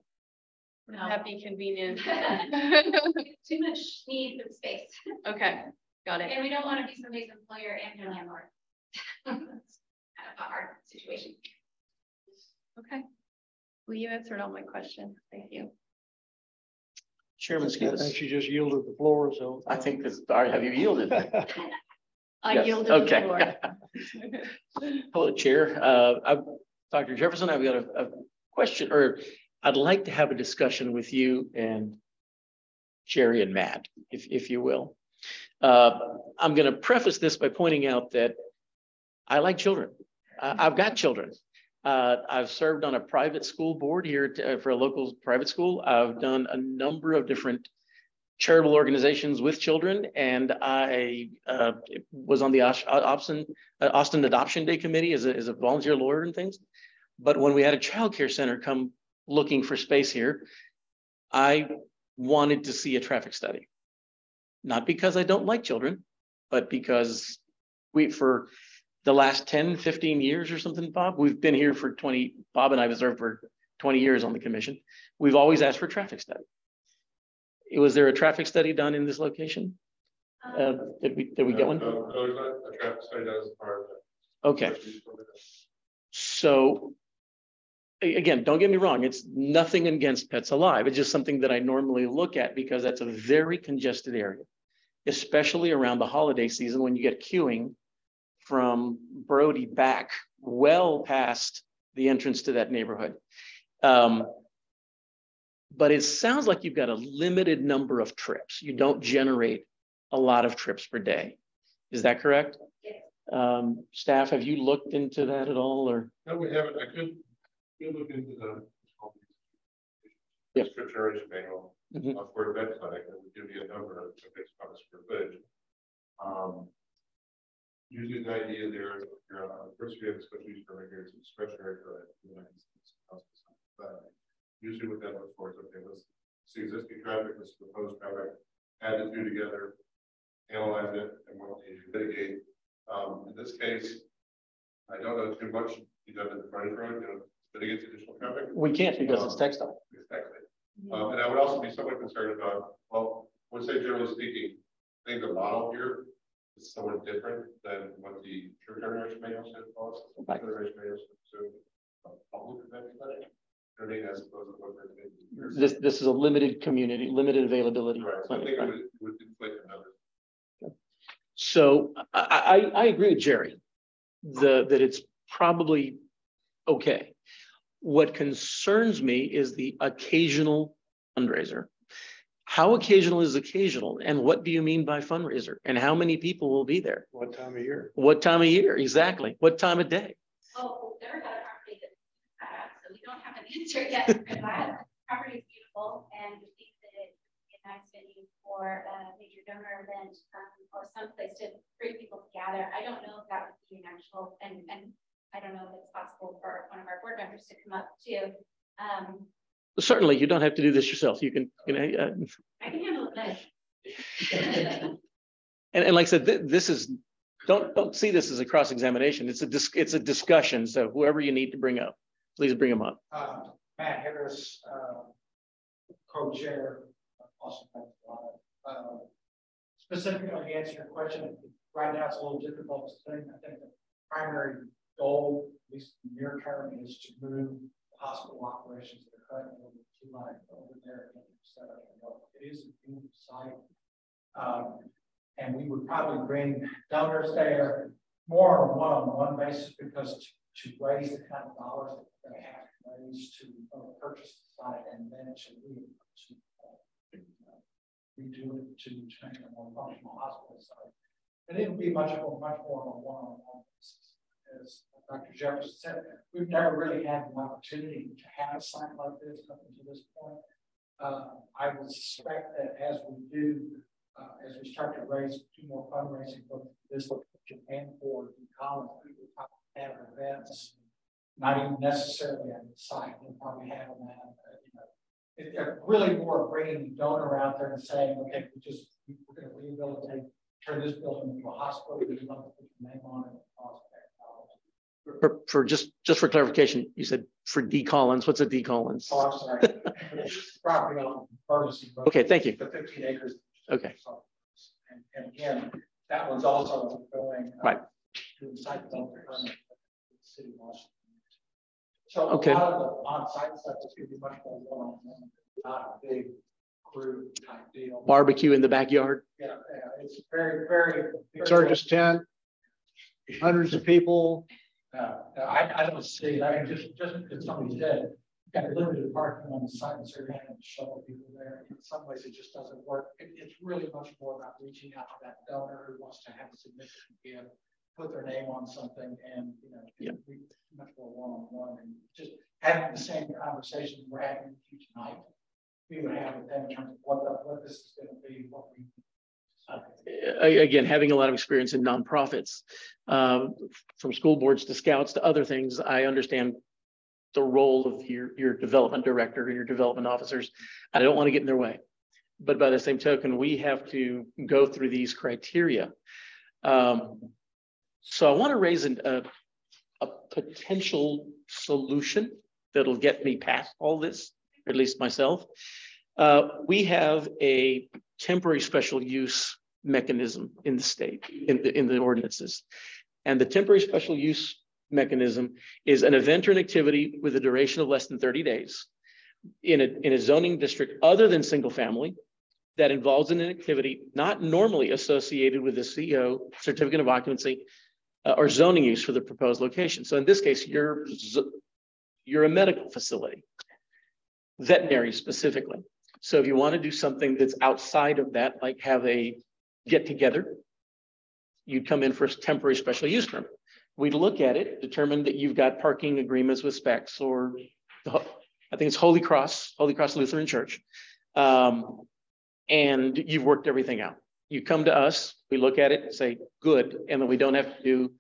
Would No. that be convenient? Too much need for space. Okay, got it. And we don't want to be somebody's employer and their landlord. That's kind of a hard situation. Okay. Well, you answered all my questions. Thank you. Chairman I think Skivis, she just yielded the floor, so. I think this, all right, have you yielded? I Yes, yielded the floor. Hello, Chair. Uh, I, Dr. Jefferson, I've got a, a question, or I'd like to have a discussion with you and Jerry and Matt, if, if you will. Uh, I'm going to preface this by pointing out that I like children. I've got children. Uh, I've served on a private school board here to- for a local private school. I've done a number of different charitable organizations with children, and I uh, was on the Austin, uh, Austin Adoption Day Committee as a, as a volunteer lawyer and things. But when we had a childcare center come looking for space here, I wanted to see a traffic study. Not because I don't like children, but because we, for the last 10, 15 years or something, Bob, we've been here for 20, Bob and I have served for 20 years on the commission. We've always asked for a traffic study. Was there a traffic study done in this location? Uh, did we, did we get one? No, no, there's not a traffic study done as part of Okay. So again, don't get me wrong, it's nothing against Pets Alive. It's just something that I normally look at because that's a very congested area, especially around the holiday season when you get queuing from Brodie back well past the entrance to that neighborhood. Um, but it sounds like you've got a limited number of trips. You don't generate a lot of trips per day. Is that correct? Um, staff, have you looked into that at all or? No, we haven't, I could, could look into the. Yep. Trip generation manual, Mhm. uh, for event clinic, and we give you a number of, based on the square footage. Um. Usually the idea there, you're, uh, first we have a special use permit here, it's discretionary for it. you know, it's- it's- But usually what that looks for is, okay, let's see existing traffic, let's propose traffic, add the two together. Analyze it and what you mitigate, um, in this case. I don't know too much, you done in the frontage road, you know, mitigate additional traffic. We can't because it's TxDOT. Exactly. Um, and I would also be somewhat concerned about, well, I would say generally speaking, I think the model here is somewhat different than what the trip generation manual said, also. Right. Generation manual said, so, uh, public event clinic. I mean, as opposed to what they're doing. This, this is a limited community, limited availability. Right, so I clinic, think it right? would, it would inflate the. So I, I, I agree with Jerry. The, that it's probably okay. What concerns me is the occasional fundraiser. How occasional is occasional? And what do you mean by fundraiser? And how many people will be there? What time of year? What time of year? Exactly. What time of day? Oh, never had a property that, uh, so we don't have an answer yet for that. Property is beautiful and we think that it would be a nice venue for a major donor event, um, or someplace to bring people together. I don't know if that would be an actual, and, and I don't know if it's possible for one of our board members to come up too. Um, Certainly, you don't have to do this yourself. You can, you know, uh, I can handle it. and, and like I said, thi- this is, don't, don't see this as a cross examination. It's a, dis- it's a discussion. So whoever you need to bring up, please bring them up. Uh, Matt Harris, uh, co-chair, of Austin Pets Alive. Uh, Specifically, to answer your question, right now it's a little difficult to think. I think the primary goal, at least near term, is to move hospital operations that are currently over two line over there. and set up. It is a new site. Um, and we would probably bring donors there more on one-on-one basis because to, to raise the kind of dollars that we're gonna have to raise to uh, purchase the site and then to to uh, redo it to, to make a more functional hospital site. And it would be much more, much more on a one-on-one basis. As Dr. Jefferson said, we've never really had an opportunity to have a site like this up until this point. Uh, I would suspect that as we do, uh, as we start to raise, do more fundraising for this location and for the college, we will have events, not even necessarily at the site, we'll probably have them at, uh, you know, it really more bringing the donor out there and saying, okay, we just, we're gonna rehabilitate, turn this building into a hospital, we love to put your name on it. Cost X dollars. For, for just, just for clarification, you said for D Collins, what's a D Collins? Oh, I'm sorry. Property on Ferguson. Okay, thank you. The fifteen acres. Okay. And, and again, that one's also going. uh, Right. To the site development permit. the City of Washington. So a Okay. lot of the on-site stuff is gonna be much more one-on-one, not a big crew type deal. Barbecue in the backyard. Yeah, yeah, it's very, very. Circus tent, hundreds of people. Uh, I, I don't see. I mean, just, just because somebody said, you've got limited parking on the site, so you're have to shuttle people there. In some ways, it just doesn't work. It, it's really much more about reaching out to that donor who wants to have a significant gift, put their name on something and, you know, Yeah. much more one-on-one and just having the same conversation we're having with you tonight. We would have with them in terms of what the, what this is gonna be, what we. Again, having a lot of experience in nonprofits, uh, from school boards to scouts to other things, I understand the role of your, your development director, your development officers. I don't want to get in their way. But by the same token, we have to go through these criteria. Um, so I want to raise an, a, a potential solution that'll get me past all this, at least myself. Uh, we have a temporary special use mechanism in the state, in the, in the ordinances. And the temporary special use mechanism is an event or an activity with a duration of less than thirty days in a, in a zoning district other than single family that involves an activity not normally associated with the CEO, certificate of occupancy uh, or zoning use for the proposed location. So in this case, you're, you're a medical facility, veterinary specifically. So if you want to do something that's outside of that, like have a get together, you'd come in for a temporary special use permit. We'd look at it, determine that you've got parking agreements with Spec's or the I think it's Holy Cross, Holy Cross Lutheran Church. Um, and you've worked everything out. You come to us, we look at it and say, good, and then we don't have to do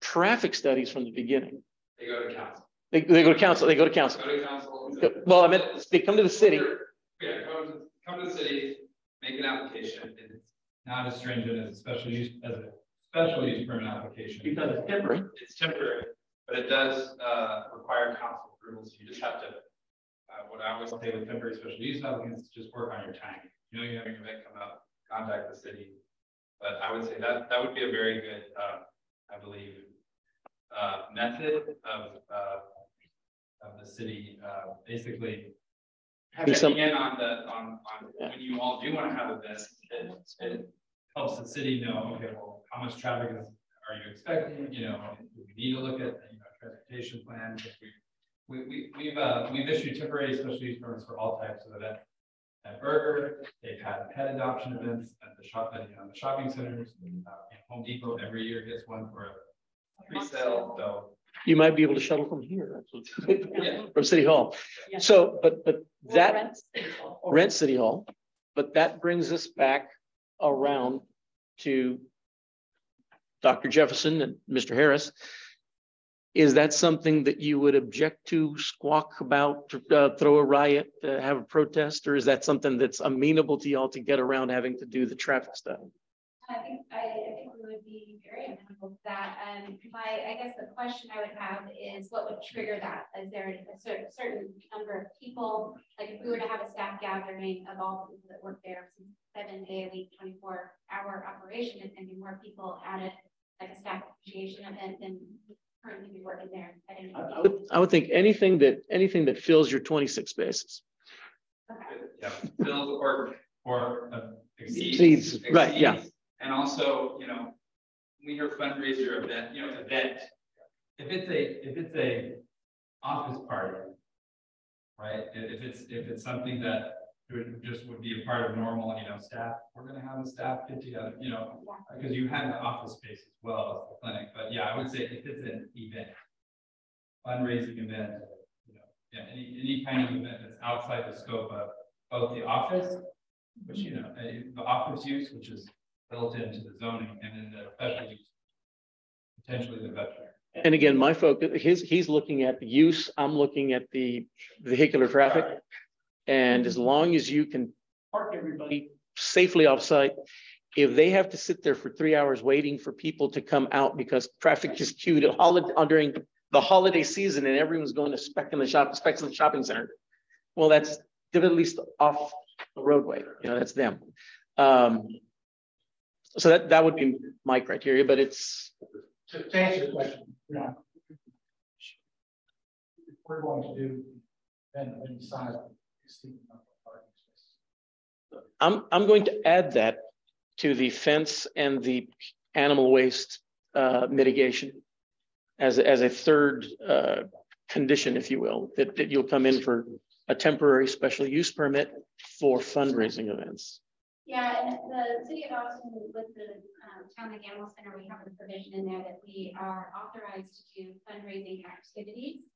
traffic studies from the beginning. They go to council. They, they go to council, they go to council. Go to council. Well, I meant, they come to the city. Yeah, come to, come to the city, make an application. It's not as stringent as a special use, as a special use permit application. Because it's temporary. It's temporary, but it does, uh, require council approval, so you just have to. Uh, what I always say with temporary special use applicants, is just work on your timing. You know, you have your event come out, contact the city. But I would say that, that would be a very good, uh, I believe, uh, method of, uh, of the city, uh, basically Having some- checking in on the, on, on, when you all do want to have events, it, it helps the city know, okay, well, how much traffic is, are you expecting, you know, do we need to look at, you know, transportation plan, because we, we, we, we've, uh, we've issued temporary special use permits for all types of events. At Burger, they've had pet adoption events at the shop, at, you know, the shopping centers, uh, Home Depot every year gets one for a pre-sale, so. You might be able to shuttle from here, from City Hall. Yeah. So, but, but that Rents. rent City Hall, but that brings us back around to Dr. Jefferson and Mr. Harris. Is that something that you would object to, squawk about, uh, throw a riot, uh, have a protest, or is that something that's amenable to y'all to get around having to do the traffic stuff? I think, I, I think we would be very amenable to that. Um, my, I guess the question I would have is what would trigger that? Is there a certain, certain number of people? Like if we were to have a staff gathering of all the people that work there, it's seven day a week, twenty-four hour operation, and maybe more people at it, like a staff appreciation event than currently be working there at any. I would, I would think anything that, anything that fills your twenty-six spaces. Okay. Yeah, fills or, or uh, exceeds. Exceeds, right, yeah. And also, you know, we hear fundraiser event, you know, event. If it's a, if it's a office party. Right, if, it's, if it's something that would just would be a part of normal, you know, staff, we're gonna have the staff get together, you know. Because you have the office space as well as the clinic, but yeah, I would say if it's an event. Fundraising event, you know, yeah, any, any kind of event that's outside the scope of both the office. Which, you know, uh, the office use, which is built into the zoning and then the special use. Potentially the veterinary. And again, my focus, his, he's looking at the use, I'm looking at the vehicular traffic. And as long as you can park everybody safely offsite, if they have to sit there for three hours waiting for people to come out because traffic is queued during the holiday season and everyone's going to spec in the shop, Spec's in the shopping center, well, that's at least off the roadway, you know, that's them. Um, so that, that would be my criteria, but it's. To to answer your question, we're. If We're going to do, then, then decide. exceed the number of parking spaces. I'm, I'm going to add that to the fence and the animal waste uh, mitigation as, a- as a third uh, condition, if you will, that, that you'll come in for a temporary special use permit for fundraising events. Yeah, and the city of Austin with the um, town and animal center, we have a provision in there that we are authorized to do fundraising activities.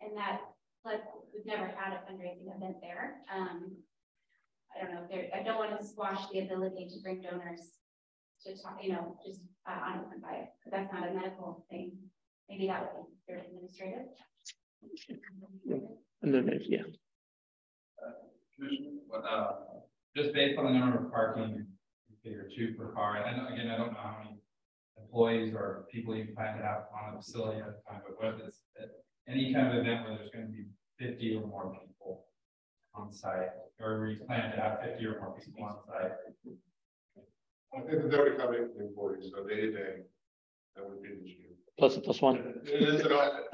And that, like, we've never had a fundraising event there. Um, I don't know, there, I don't want to squash the ability to bring donors to talk, you know, just uh, on open by it, but that's not a medical thing. Maybe that would be very administrative. And then, yeah, Commissioner, what, uh, just based on the number of parking, you figure two per car, and then again, I don't know how many employees or people you plan to have on the facility at the time, but what if it's any kind of event where there's gonna be fifty or more people on site, or we plan to have fifty or more people on site? I think that that would come in employees, so day to day, that would be the issue. plus, plus one. It is an office.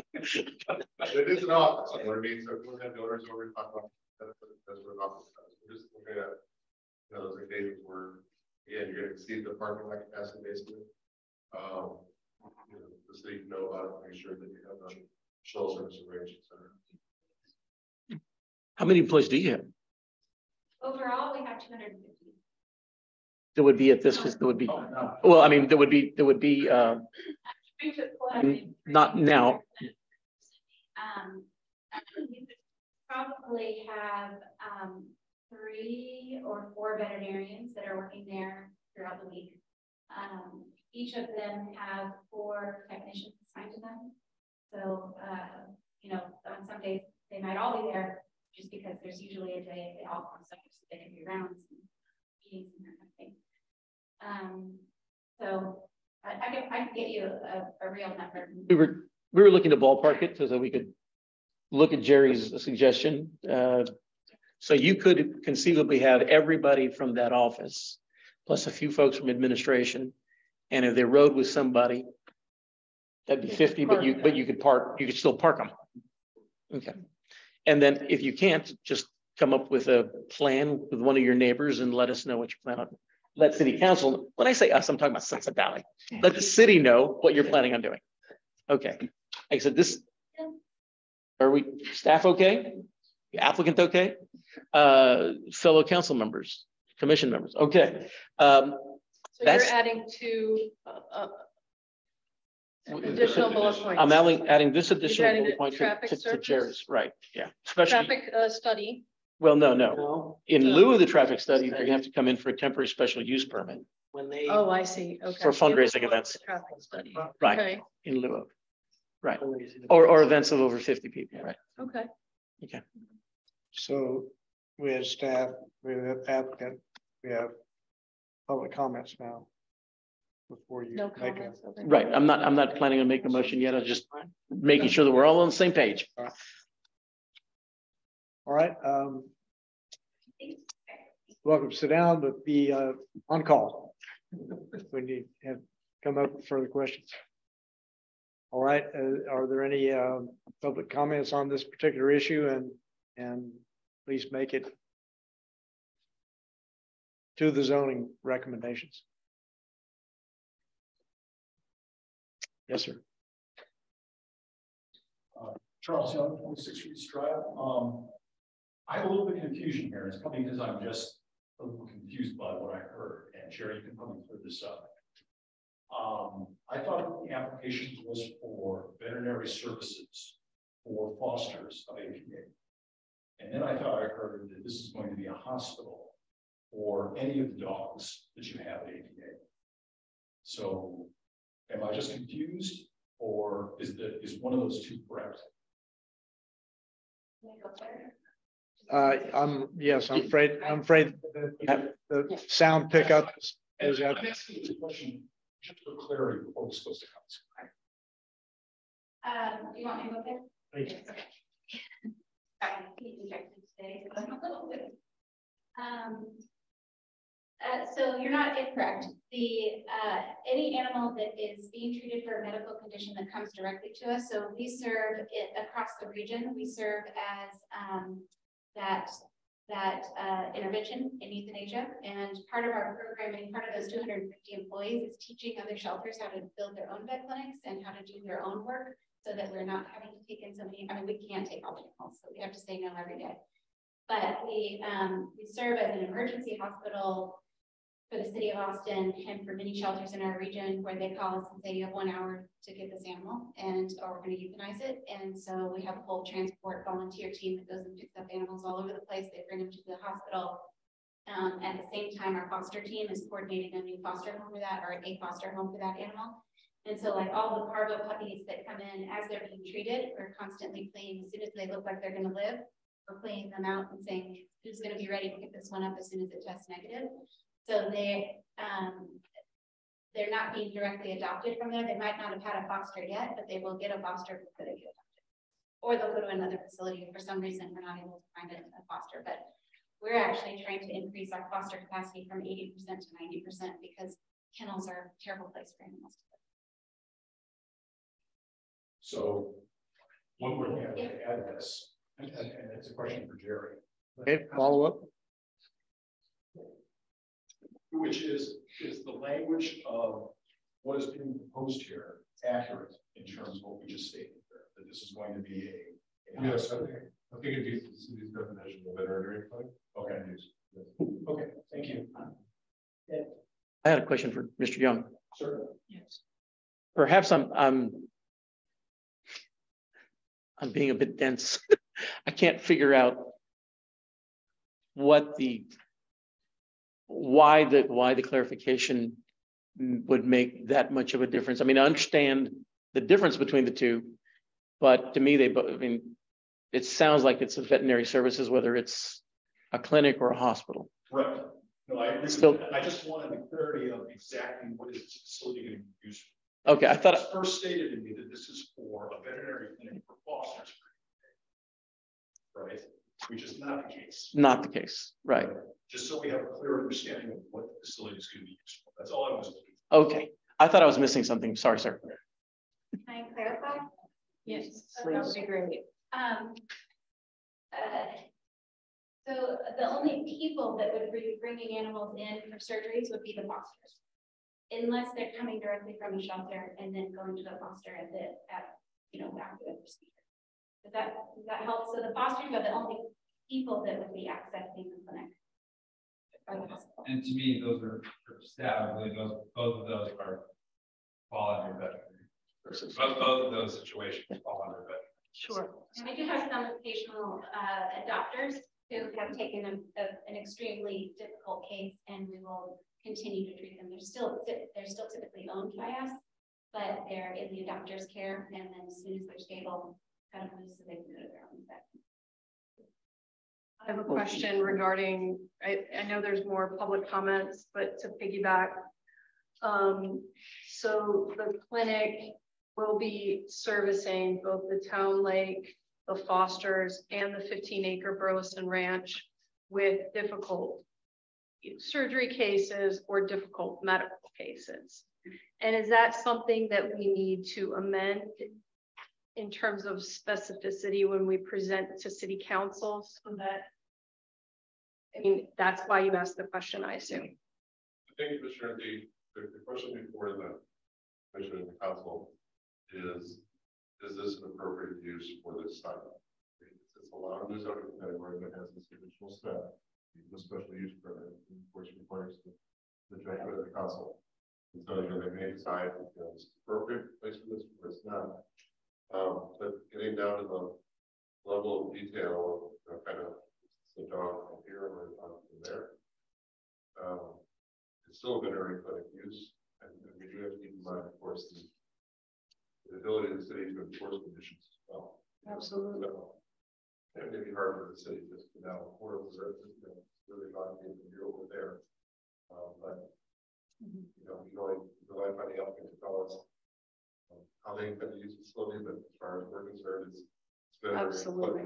It is an office, you know what I mean, so if we have donors over, we talk about, that's what, that's what an office does, we're just looking at. You know, those occasions where, again, you're gonna exceed the parking lot capacity basically. Um, you know, the city know about it, make sure that you have a shuttle service arranged, et cetera. How many employees do you have? Overall, we have two hundred and fifty. That would be at this, that would be, well, I mean, there would be, there would be, uh, not now. Um, we probably have, um, three or four veterinarians that are working there throughout the week. Um, each of them have four technicians assigned to them. So, uh, you know, on some days, they might all be there just because there's usually a day they all come so they can do rounds and meetings and that kind of thing. Um, so I, I can, I can get you a, a real number. We were, we were looking to ballpark it so that we could look at Jerry's suggestion. Uh, so you could conceivably have everybody from that office, plus a few folks from administration. And if they rode with somebody, that'd be fifty, but you, but you could park, you could still park them. Okay. And then if you can't, just come up with a plan with one of your neighbors and let us know what you plan on. Let city council, when I say us, I'm talking about Sunset Valley. Let the city know what you're planning on doing. Okay, like I said, this. Are we, staff okay? Applicant okay? Uh, fellow council members, commission members, okay. Um, So you're adding two, uh, uh, additional bullet points. I'm adding, adding this additional adding bullet point to, traffic to- to? Jerry's, right, yeah, especially, Traffic, uh, study. well, no, no. No, In lieu of the traffic study, they have to come in for a temporary special use permit when they. Oh, I see, okay. for fundraising events, Traffic study, right, okay, in lieu of, right, or, or events of over fifty people, right? Okay. Okay. So we have staff, we have applicant, we have public comments now. Before you No make it. comments. okay. Right, I'm not, I'm not planning on making a motion yet, I'm just making sure that we're all on the same page. All right, um. Welcome, sit down, but be uh on call. When you have come up with further questions. All right, uh, are there any um public comments on this particular issue and, and please make it. To the zoning recommendations. Yes, sir. Charles Young, twenty-six Reeds Drive. Um, I have a little bit of confusion here. It's probably because I'm just a little confused by what I heard, and Jerry, you can probably clear this up. Um, I thought the application was for veterinary services for fosters of APA. And then I thought I heard that this is going to be a hospital for any of the dogs that you have at APA. So am I just confused, or is the, is one of those two correct? Can I go there? Uh, I'm, yes, I'm afraid, I'm afraid the, the sound pickup is- is. I'm asking this question just for clarity before this goes to council. Um, do you want me to move it? Yes, okay. So. Um. Uh, so you're not incorrect. The, uh, any animal that is being treated for a medical condition that comes directly to us, so we serve it across the region. We serve as, um, that, that, uh, intervention in euthanasia. And part of our programming, part of those two hundred and fifty employees is teaching other shelters how to build their own vet clinics and how to do their own work so that we're not having to take in so many, I mean, we can't take all the animals, so we have to say no every day. But we, um, we serve as an emergency hospital for the city of Austin and for many shelters in our region where they call us and say, you have one hour to get this animal and, or we're gonna euthanize it. And so we have a whole transport volunteer team that goes and picks up animals all over the place. They bring them to the hospital. Um, at the same time, our foster team is coordinating a new foster home for that or a foster home for that animal. And so like all the parvo puppies that come in as they're being treated, we're constantly playing as soon as they look like they're gonna live. We're playing them out and saying, who's gonna be ready to pick this one up as soon as it tests negative. So they, um, they're not being directly adopted from there. They might not have had a foster yet, but they will get a foster before they get adopted. Or they'll go to another facility. For some reason, we're not able to find a a foster, but we're actually trying to increase our foster capacity from eighty percent to ninety percent because kennels are a terrible place for animals to live. So one more thing I have to add to this, and, and and it's a question for Jerry. Okay, follow up. Which is, is the language of what is being proposed here accurate in terms of what we just stated there, that this is going to be a. a- Yes, I think, I think it meets the city's definition of veterinary clinic. Okay, okay, thank you. I had a question for Mr. Young. Sir. Yes. Perhaps I'm, I'm. I'm being a bit dense. I can't figure out. What the. Why the, why the clarification would make that much of a difference. I mean, I understand the difference between the two. But to me, they, both. I mean, it sounds like it's a veterinary services, whether it's a clinic or a hospital. Right. No, I agree. with I just wanted the clarity of exactly what is this facility going to be used Okay, I thought, It was First stated to me that this is for a veterinary clinic for fosters. Right, which is not the case. not the case, right? Just so we have a clear understanding of what the facility is going to be used for. That's all I was. looking Okay, I thought I was missing something. Sorry, sir. Can I clarify? Yes, that would be great. Um. uh, So the only people that would be bringing animals in for surgeries would be the fosters. Unless they're coming directly from a shelter and then going to the foster at the, at, you know, after the procedure. Does that, does that help? So the fostering are the only people that would be accessing the clinic. The. And to me, those are, for staff, I believe those, both of those are fall under veterinary. Both, both of those situations fall under veterinary. Sure. And we do have some occasional uh, adopters who have taken a, a- an extremely difficult case and we will continue to treat them. They're still, they're still typically owned by us, but they're in the adopter's care and then as soon as they're stable, kind of move so they can go to their own vet. I have a question regarding, I, I know there's more public comments, but to piggyback. Um, so the clinic will be servicing both the town lake, the Fosters and the fifteen acre Burleson Ranch with difficult surgery cases or difficult medical cases. And is that something that we need to amend in terms of specificity when we present to city council so that I mean, that's why you asked the question, I assume. Thank you, Commissioner. The, the, question before the commission and the council is, is this an appropriate use for this site? It's allowed in the zoning category that has this additional step, the special use permit, of course, requires the, the judgment of the council. And so, you know, they may decide, you know, it's appropriate place for this, or it's not. Um, but getting down to the level of detail, of uh, kind of, the dog from here or uh, from there. Um, it's still a veterinary clinic use, and, and we do have to keep in mind, of course, the, the ability of the city to enforce conditions as well. Absolutely. So, It may be hard for the city just to know where it was, you know, really not being over there. Um, but, you know, we really rely on the applicant to tell us um, how they intend to use the facility, but as far as we're concerned, it's, it's been. Absolutely.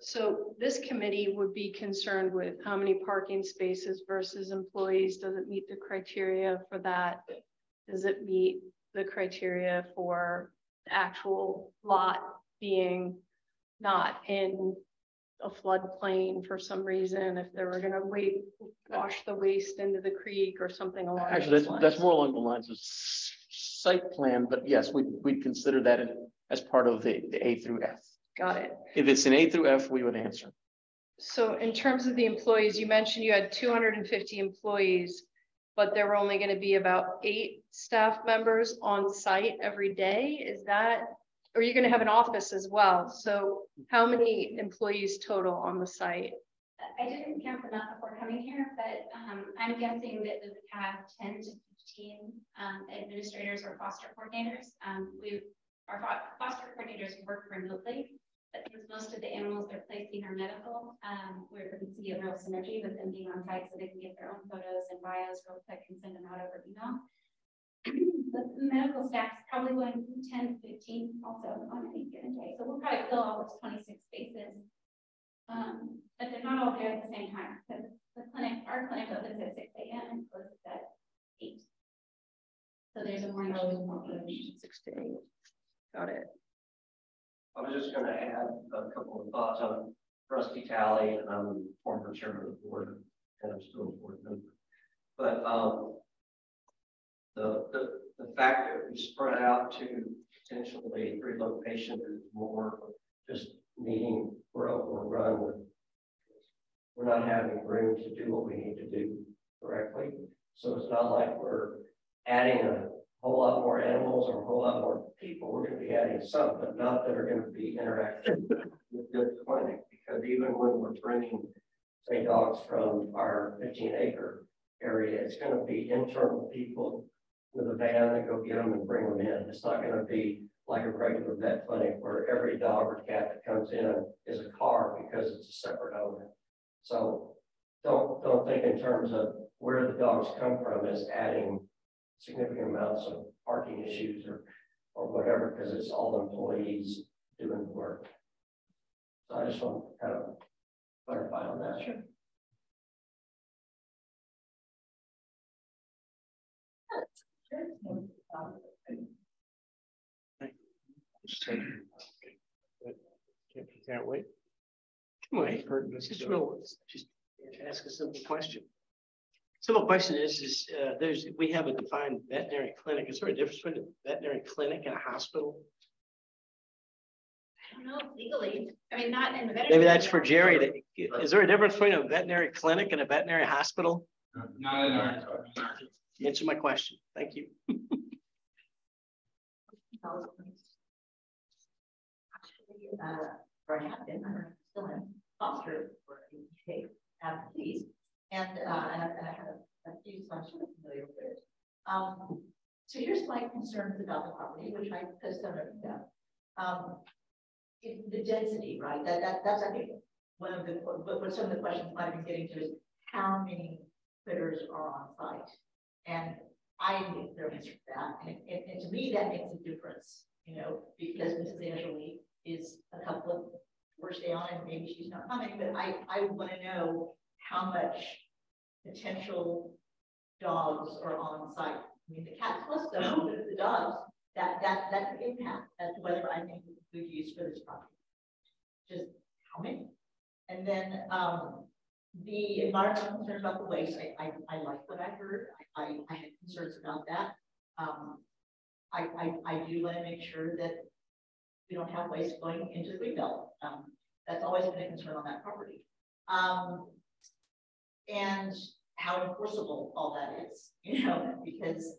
So this committee would be concerned with how many parking spaces versus employees? Does it meet the criteria for that? Does it meet the criteria for the actual lot being not in a floodplain for some reason? If they were gonna wait, wash the waste into the creek or something along Actually, that's, that's more along the lines of site plan, but yes, we, we'd consider that in- as part of the, the A through F. Got it. If it's an A through F, we would answer. So in terms of the employees, you mentioned you had two hundred and fifty employees, but there were only gonna be about eight staff members on site every day, is that? Or you're gonna have an office as well, so how many employees total on the site? I didn't count them up before coming here, but um, I'm guessing that we have ten to fifteen um, administrators or foster coordinators. Um, we, our foster coordinators work remotely, but since most of the animals they're placing are medical, um, we're going to see a real synergy with them being on site so they can get their own photos and bios real quick and send them out over email. The medical staff's probably going ten to fifteen also on any given day, so we'll probably fill all those twenty-six spaces. Um, but they're not all there at the same time, because the clinic, our clinic opens at six AM and closes at eight. So there's a morning. shift. Six to eight. Got it. I was just gonna add a couple of thoughts on Rusty Tally, and I'm former chairman of the board, and I'm still a board member. But, um, the, the, the fact that we spread out to potentially three locations is more just needing grow or run. We're not having room to do what we need to do correctly. So it's not like we're adding a whole lot more animals or a whole lot more people. We're gonna be adding some, but not that are gonna be interactive with the clinic. Because even when we're bringing, say, dogs from our fifteen acre area, it's gonna be internal people with a van and go get them and bring them in. It's not gonna be like a regular vet clinic where every dog or cat that comes in is a car because it's a separate owner. So don't, don't think in terms of where the dogs come from as adding significant amounts of parking issues or, or whatever, because it's all employees doing the work. So I just want to kind of clarify on that. Sure. Can't wait. Wait, just real, just ask a simple question. Simple question is, is, uh, there's, we have a defined veterinary clinic. Is there a difference between a veterinary clinic and a hospital? I don't know legally, I mean, not in the. Maybe that's for Jerry. to- Is there a difference between a veterinary clinic and a veterinary hospital? Not in our, Answer my question. Thank you. uh, still in foster for UK advocates. And, uh, I have a few, so I'm sort of familiar with it. Um, so here's my concerns about the property, which I don't know. Um, the density, right? That, that, that's, I think, one of the, what, some of the questions have been getting to is how many critters are on site? And I need their answer to that. And, and, and to me, that makes a difference, you know, because Mrs. Angeli is a couple of doors down and maybe she's not coming, but I, I want to know how much potential dogs are on site. I mean, the cats plus the, the, the dogs, that, that, that's an impact as to whether I think it's good use for this property. Just how many? And then, um, the environmental concerns about the waste, I, I, I like what I heard. I, I, I had concerns about that. Um, I, I, I do want to make sure that we don't have waste going into the greenbelt. Um, that's always been a concern on that property. Um, and how enforceable all that is, you know, because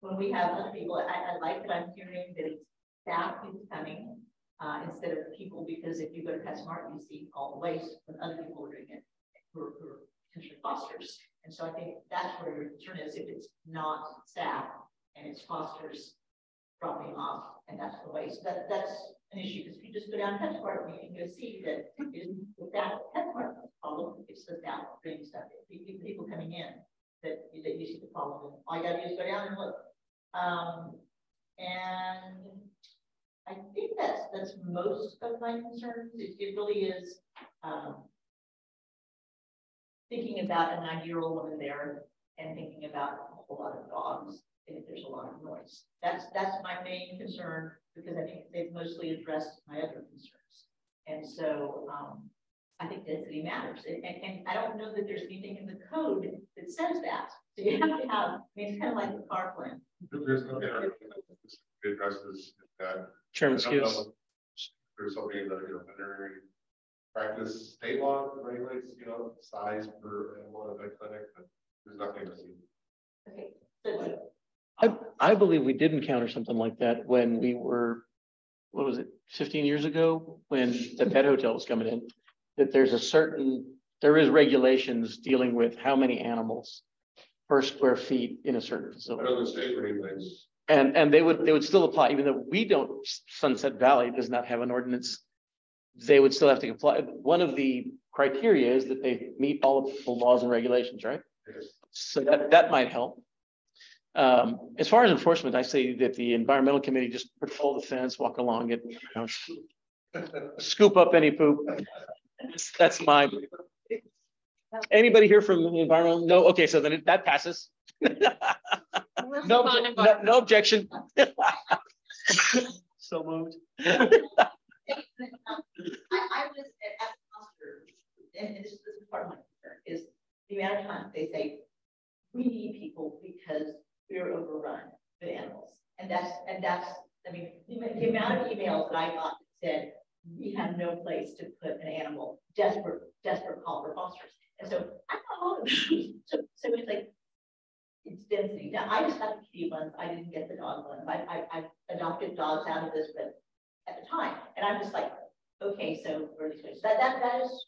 when we have other people, I, I like that I'm hearing that it's staff who's coming uh, instead of people, because if you go to PetSmart, you see all the waste when other people are doing it who are, who are potentially fosters. And so I think that's where your concern is if it's not staff and it's fosters dropping off and that's the waste. That, that's an issue, because if you just go down PetSmart, you can see that is that PetSmart problem, it's the that doing stuff, people, people coming in that, that you see the problem, all you gotta do is go down and look. Um, and I think that's, that's most of my concerns, it, it really is, um, thinking about a nine-year-old woman there and thinking about a whole lot of dogs, and if there's a lot of noise. That's, that's my main concern, because I think they've mostly addressed my other concerns. And so, um, I think density matters, and, and, and I don't know that there's anything in the code that says that. So you have to have, I mean, it's kind of like the car plan. There's no, it addresses that. Chairman I don't know Skewes. if There's something that, you know, veterinary practice, state law regulates, you know, size per animal in a vet clinic, but there's nothing to see. Okay, I, I believe we did encounter something like that when we were, what was it, fifteen years ago? When the pet hotel was coming in, that there's a certain, there is regulations dealing with how many animals per square feet in a certain I facility. know the state regulates, And, and they would, they would still apply, even though we don't, Sunset Valley does not have an ordinance. They would still have to comply. One of the criteria is that they meet all of the laws and regulations, right? So that, that might help. Um, as far as enforcement, I say that the environmental committee just patrol the fence, walk along it, you know, scoop up any poop. That's- That's my. Anybody here from the environmental? No, okay, so then it- that passes. No, no, no objection. So moved. I, I was at, at and this, is part of my concern, is the amount of times they say, we need people because we're overrun with animals. And that's, and that's, I mean, the, amount of emails that I got that said, we have no place to put an animal, desperate, desperate call for fosters. And so I got all of so, so it's like, it's density. Now, I just got the kitty ones, I didn't get the dog ones. I, I, I adopted dogs out of this, but at the time. And I'm just like, okay, so where are these places? That, that, that is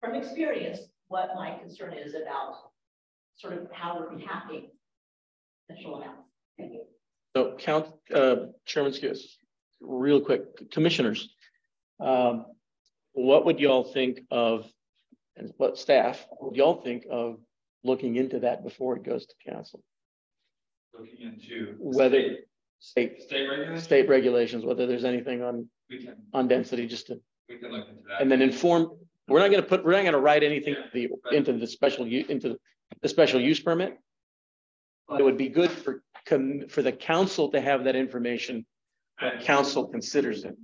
from experience, what my concern is about sort of how we're recapping potential amounts. Thank you. So count, uh, Chairman Skewes, real quick, commissioners. Um, what would y'all think of, and what staff, would y'all think of looking into that before it goes to council? Looking into. Whether state, State regulations? state regulations, whether there's anything on, We can, on density, just to, we can look into that. and then inform, we're not gonna put, we're not gonna write anything the, into the special, u- into the special use permit. But it would be good for, com- for the council to have that information, when council considers it.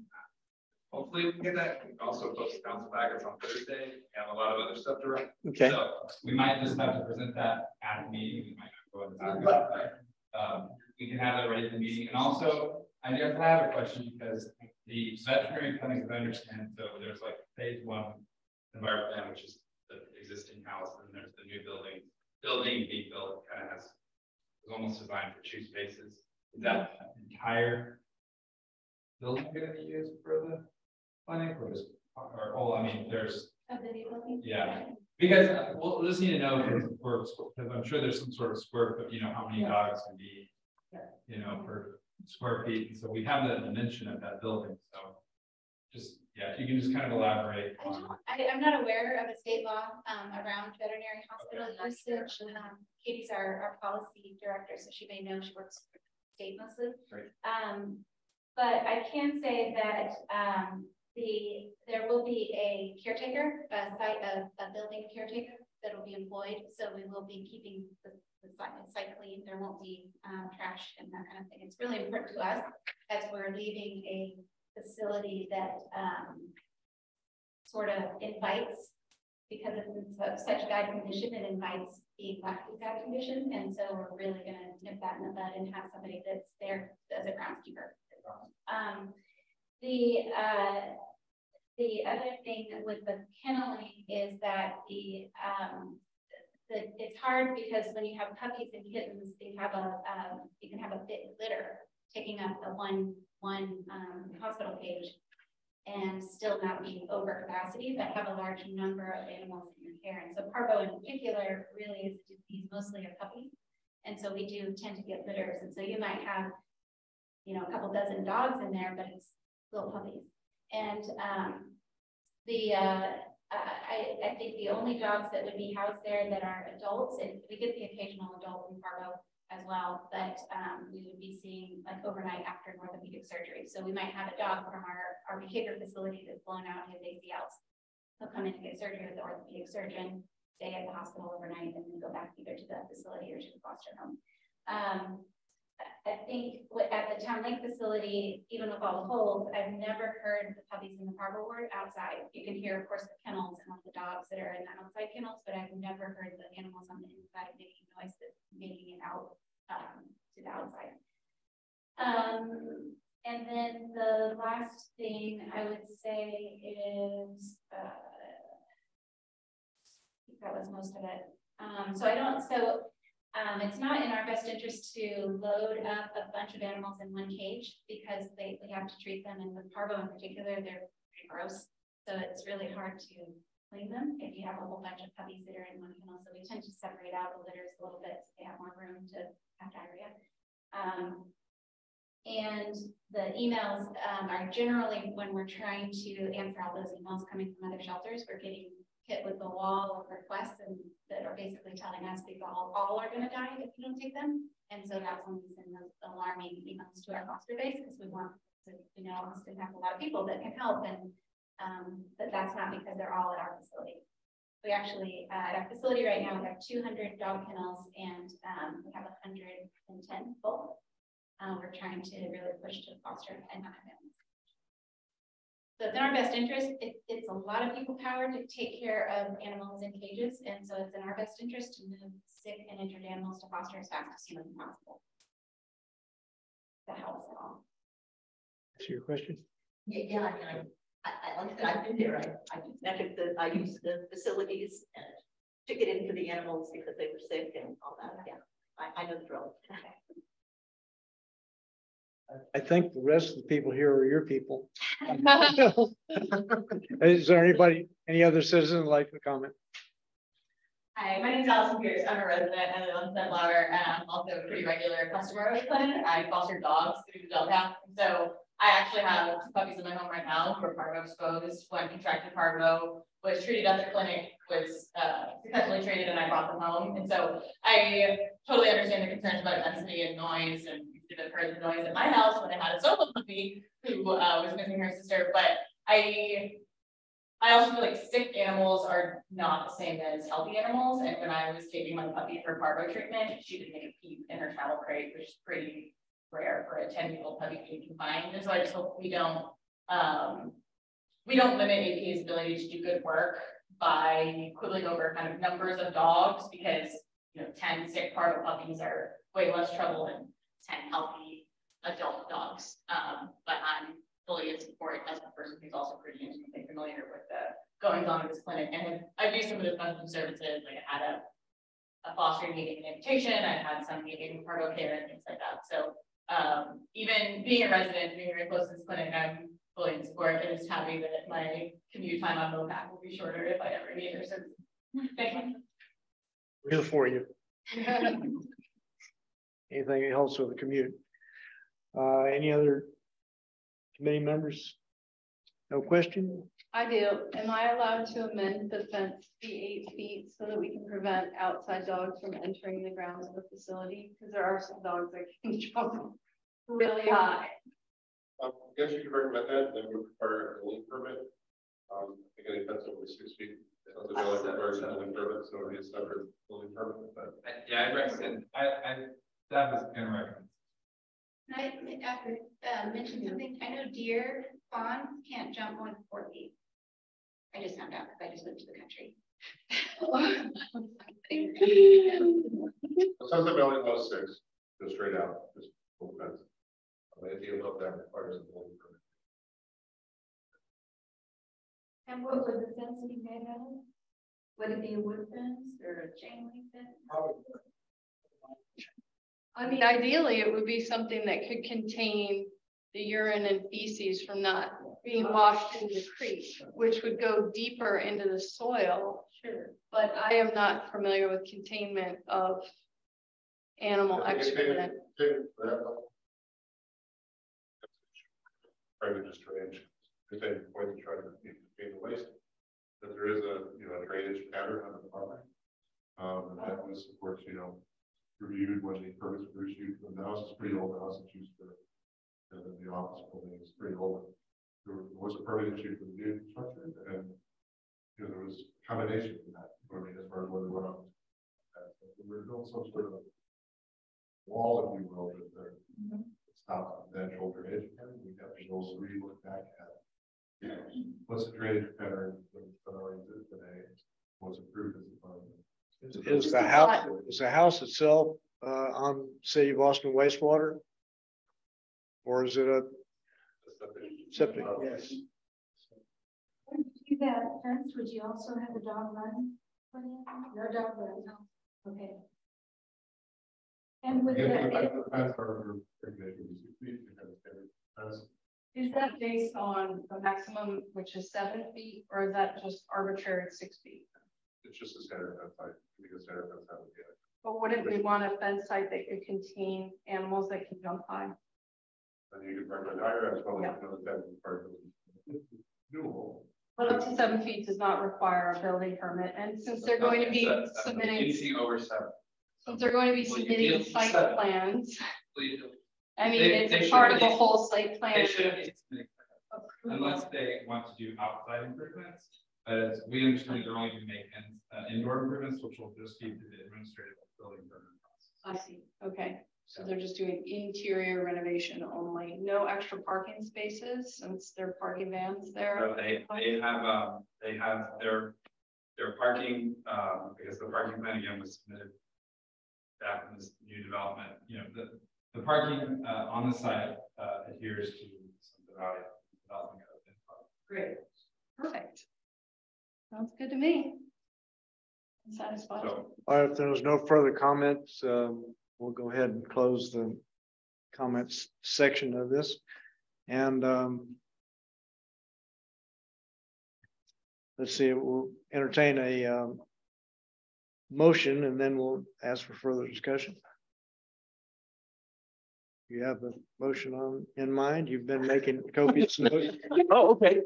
Hopefully we can get that, We can also post the council packets on Thursday, we have a lot of other stuff to write. Okay. So we might just have to present that at the meeting, we might not go and about that. Um, we can have that ready at the meeting, and also, I do have a question, because the veterinary clinic, as I understand, so there's like phase one. Environment plan, which is the existing house, and there's the new building, building being built, kind of has. Is almost designed for two spaces, is that entire building gonna be used for the clinic or is, or, oh, I mean, there's, Of the new yeah. Because, uh, we'll just need to know, because I'm sure there's some sort of square foot, you know, how many dogs can be. You know, per square feet, and so we have the dimension of that building, so. Just, yeah, if you can just kind of elaborate I I, I'm not aware of a state law, um, around veterinary hospital usage. Um, Katie's our, our policy director, so she may know, she works for the state mostly. Right. Um, but I can say that, um, the, there will be a caretaker, a site, a, a building caretaker that will be employed, so we will be keeping the, site there won't be, um, trash and that kind of thing. It's really important to us as we're leaving a facility that, um, sort of invites, because it's such, bad condition, it invites being left in bad condition, and so we're really gonna nip that in the bud and have somebody that's there as a groundskeeper. Um, the, uh, the other thing with the kenneling is that the, um, the, it's hard because when you have puppies and kittens, they have a, um, you can have a bit litter taking up a one, one, um, hospital page and still not being over capacity, but have a large number of animals in your care. And so parvo in particular really is a disease mostly of puppies. And so we do tend to get litters. And so you might have, you know, a couple dozen dogs in there, but it's little puppies. And um, the uh, I, I think the only dogs that would be housed there that are adults, and we get the occasional adult in Parvo as well, but um, we would be seeing like overnight after an orthopedic surgery. So we might have a dog from our, our behavior facility that's blown out his ACLs. He'll come in and get surgery with the orthopedic surgeon, stay at the hospital overnight, and then go back either to the facility or to the foster home. Um, I think at the town lake facility, even with all the holes, I've never heard the puppies in the Parvo ward outside. You can hear, of course, the kennels and all the dogs that are in the outside kennels, but I've never heard the animals on the inside making noise making it out um, to the outside. Um, and then the last thing I would say is, uh, that was most of it. Um, so I don't, so um, it's not in our best interest to load up a bunch of animals in one cage because they, we have to treat them and with parvo in particular, they're pretty gross. So it's really hard to clean them if you have a whole bunch of puppies that are in one kennel. So we tend to separate out the litters a little bit so they have more room to have diarrhea. Um, and the emails um, are generally when we're trying to answer all those emails coming from other shelters, we're getting hit with the wall of requests and that are basically telling us these all, all are going to die if you don't take them. And so that's when we send those alarming emails to our foster base because we want to, you know, Austin have a lot of people that can help and um, but that's not because they're all at our facility. We actually, uh, at our facility right now, we have 200 dog kennels and um, we have 110 full. Um, we're trying to really push to foster and not families. So it's in our best interest. It, it's a lot of people power to take care of animals in cages. And so it's in our best interest to move sick and injured animals to foster as fast as humanly possible. That helps at all. That's your question? Yeah, yeah, I mean, I, I, like I said, I've been there. I, I connected the, I used the facilities and to get for the animals because they were sick and all that. Yeah, I, I know the drill. I think the rest of the people here are your people. Is there anybody, any other citizen like to comment? Hi, my name is Allison Pierce. I'm a resident. I live on Sunflower and I'm also a pretty regular customer of the clinic. I foster dogs through the Delta. So I actually have two puppies in my home right now who are parvo exposed. One contracted parvo, was treated at the clinic, was uh, successfully treated, and I brought them home. And so I totally understand the concerns about density and noise and have heard the noise at my house when I had a solo puppy who uh, was missing her sister. But I, I also feel like sick animals are not the same as healthy animals. And when I was taking my puppy for parvo treatment, she didn't make a peep in her travel crate, which is pretty rare for a 10 year old puppy being confined. And so I just hope we don't, um, we don't limit APA's ability to do good work by quibbling over kind of numbers of dogs because you know 10 sick parvo puppies are way less trouble than 10 healthy adult dogs. Um, but I'm fully in support as a person who's also pretty intimately familiar with the goings on in this clinic. And I do some of the function services, like I had a, a fostering meeting and invitation, I've had some meeting parvo care and things like that. So um, even being a resident, being very close to this clinic, I'm fully in support and just happy that my commute time on MoPac will be shorter if I ever need her. So thank you. We're here for you. Anything else with the commute? Uh, any other committee members? No question? I do. Am I allowed to amend the fence to be eight feet so that we can prevent outside dogs from entering the grounds of the facility? Because there are some dogs that can jump really high. Um, I guess you could recommend that, then we require a building permit. Um, I think any fence over six feet. Sounds like it requires a building permit, so it'd be a separate building permit. Yeah, I recommend, I, I, that was gonna. Can I after, uh, mention something? I know deer fawns can't jump more than four feet. I just found out because I just moved to the country. Sunset Valley was six, go straight out, just full fence. Anything above that requires a building permit. And what would the fence be made out of? Would it be a wood fence or a chain link fence? I mean, ideally, it would be something that could contain the urine and feces from not being washed in the creek, which would go deeper into the soil. Sure. But I am not familiar with containment of animal excrement. Probably just strange. if any point to try to contain the waste. That there is a, you know, a drainage pattern on the property. Um, and that was, of course, you know, reviewed when the permits were issued, the house is pretty old, the house is used for. And then the office building is pretty old. There was a permit issued for the new structure and. You know, there was combination for that, I mean, as far as whether it went up. uh, We were doing some sort of. Wall, if you will, that there. Stop that shoulder edge, and we have to really look back at. you know, What's the drainage pattern that exists today, what's approved as a part of it. Is the house, is the house itself, uh, on city of Austin wastewater? Or is it a septic? Yes. When you do that fence, would you also have a dog run? No dog run, no. okay. And with Yeah, the, the fence- the fence are regulated to six feet, because every fence Is that based on the maximum, which is seven feet, or is that just arbitrary at six feet? It's just a standard fence height, because standard fence height, yeah. But wouldn't we want a fence site that could contain animals that can jump high? And you can recommend higher as well, Yeah. you know, that is part of the doable. But up to seven feet does not require a building permit, and since they're going to be That's- that's submitting, Anything over seven. since they're going to be submitting can't site set- plans, I mean, They- it's they a part of the whole site They plan. should be submitting Unless they want to do outside improvements, but as we understand, they're only gonna make in- uh, indoor improvements, which will just be the administrative building permit process. I see, okay, so they're just doing interior renovation only, no extra parking spaces, since they're parking vans there? So they, they have, um, they have their, their parking, um, because the parking plan again was submitted. Back in this new development, you know, the, the parking, uh, on the site, uh, adheres to some Valley development code. Great, perfect. Sounds good to me. I'm Satisfied. So, All right, if there's no further comments, um, we'll go ahead and close the comments section of this. And, um, let's see, we'll entertain a, um, motion and then we'll ask for further discussion. You have a motion on, in mind? You've been making copious notes. Oh, okay.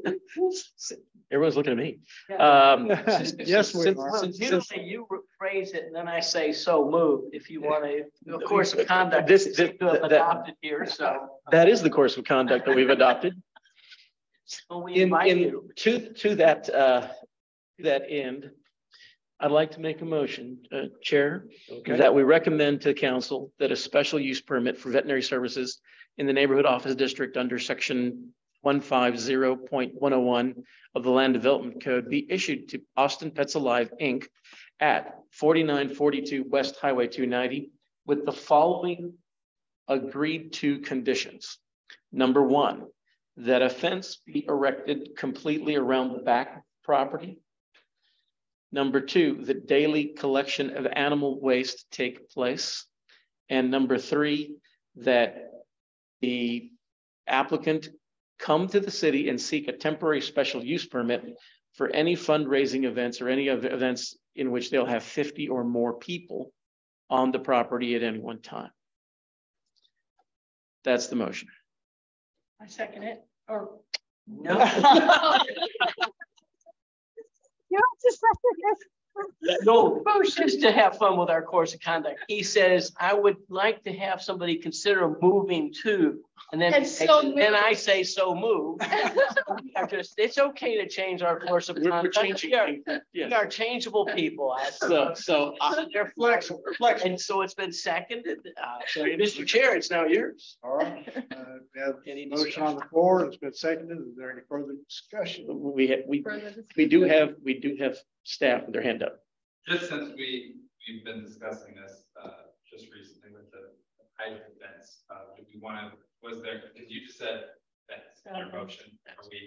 Everyone's looking at me. Um, Yes, we since- are. since- Usually you phrase it and then I say so moved, if you want to, of course, of conduct. This- is this- to have that- Adopted here, so. That is the course of conduct that we've adopted. So we In, invite in, you. to, to that, uh, that end, I'd like to make a motion, uh, Chair, Okay. that we recommend to council that a special use permit for veterinary services in the neighborhood office district under section one five zero point one oh one of the Land Development Code be issued to Austin Pets Alive, Inc. at forty-nine forty-two West Highway two ninety with the following agreed to conditions. Number one, that a fence be erected completely around the back property. Number two, that daily collection of animal waste take place. And number three, that the applicant come to the city and seek a temporary special use permit for any fundraising events or any of events in which they'll have fifty or more people on the property at any one time. That's the motion. I second it, or. No. No, just to have fun with our course of conduct. He says, I would like to have somebody consider moving to. And then, And so then I say, so move. We are just, it's okay to change our course of We're- we're conduct. changing We are- things, yes. We are changeable people. So, so I- They're flexible, and so it's been seconded. Uh, so Mr. Chair, it's now yours. All right, uh, we have Any a motion on the floor. It's been seconded. Is there any further discussion? we, ha- we, Further discussion? we do have, we do have staff with their hand up. just since we, we've been discussing this, uh, just recently with the height of the fence, uh, do we want to, was there, because you just said fence in your motion, are we?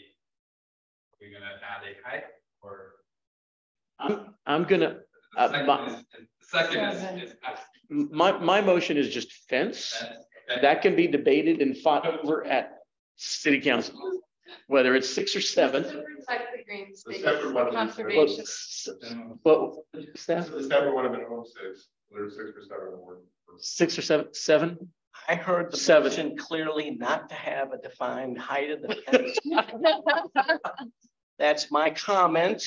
Are we gonna add a height or? I'm, I'm gonna, The Uh, second my- is, the second is, is my, my motion is just fence. fence, okay? That can be debated and fought over at city council, whether it's six or seven. Protect the green space, separate one is- Well, conservation. s- Well, staff, The separate would have been oh six, there's six or seven in the word. six or seven, seven? I heard the Seven. motion clearly not to have a defined height of the fence. That's my comment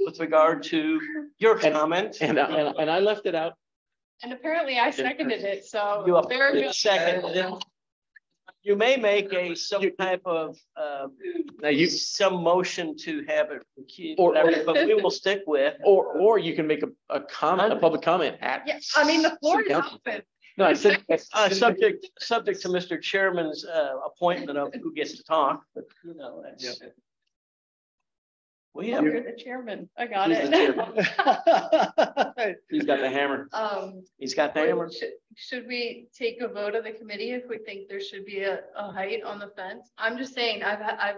with regard to your comment. And, I- and, and I left it out. And apparently I seconded it, so. You very are good. second. You may make a some type of uh Now you, some motion to have it, Or- whatever, but we will stick with. or, or you can make a, a comment, a public comment at. Yeah, I mean, the floor is City open. No, I said. Uh, subject, subject to Mr. Chairman's uh appointment of who gets to talk, but you know, that's. We have, You're the chairman. I got He's the it. He's got the hammer. Um, he's got the hammer. should, should we take a vote of the committee if we think there should be a, a height on the fence? I'm just saying, I've, had- I've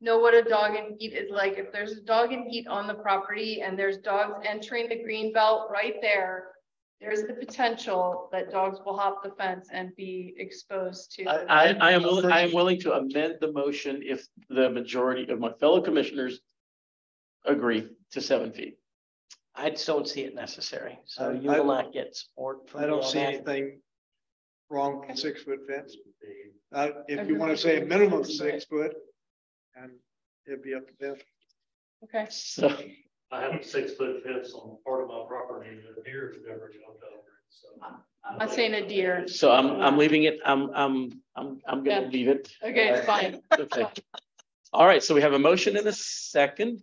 know what a dog in heat is like. If there's a dog in heat on the property and there's dogs entering the green belt right there, there's the potential that dogs will hop the fence and be exposed to. I, I am, willing- I am willing to amend the motion if the majority of my fellow commissioners agree to seven feet. I just don't see it necessary, so I- you I- will not get support. from I me don't on see that. anything wrong with a six foot fence. Uh, if you want to say a minimum of six foot, and it'd be up to them. Okay. So, I have a six foot fence on part of my property and the deer has never jumped over it, so. I'm not saying a deer. so I'm, I'm leaving it, I'm, I'm, I'm, I'm gonna Yeah. leave it. Okay, it's fine. Okay. All right, so we have a motion and a second.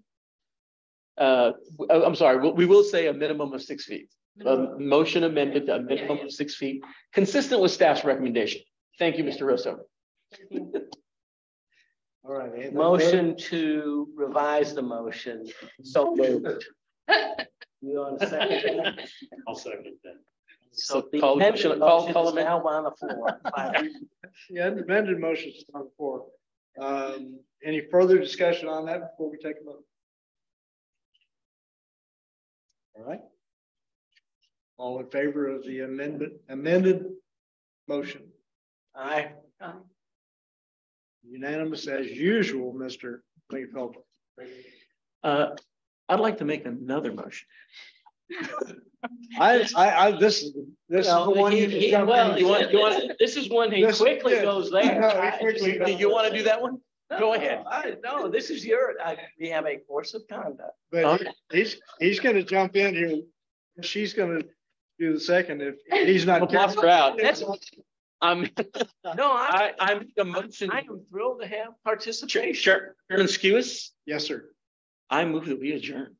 Uh, I'm sorry, we- we will say a minimum of six feet. A motion amended to a minimum of six feet, consistent with staff's recommendation. Thank you, Mr. Russo. All right. anything further? Motion to revise the motion. So moved. You want a second? I'll second that. So the Call- amended call- motion call is him in. now on the floor. Yeah, the amended motion is on the floor. Um, any further discussion on that before we take a vote? All right. All in favor of the amendment, amended motion? Aye. Unanimous as usual, Mr. Lingenfelter. Uh, I'd like to make another motion. I, I, I, this is, this is the one he- you can he- jump well, You want, you want, this is one he This- quickly yeah. goes No, there. he quickly Do you want to do that one? Go ahead. I, no, this is your, I, we have a course of conduct. But he's, he's gonna jump in here. She's gonna do the second if he's not. We'll her out. That's, Um, I'm, no, I, I, I'm the motion. I am thrilled to have participation. Sure. Chairman Skewes, Yes, sir. I move that we adjourn.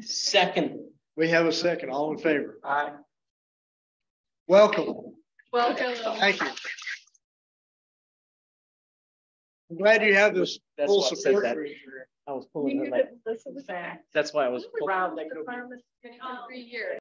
Second, We have a second. All in favor? Aye. Welcome. Welcome. Thank you. I'm glad you have this That's full why I said support. that. for you here. I was We pulling her knew leg. that this was. That's why I was. proud that The farm is gonna come every year.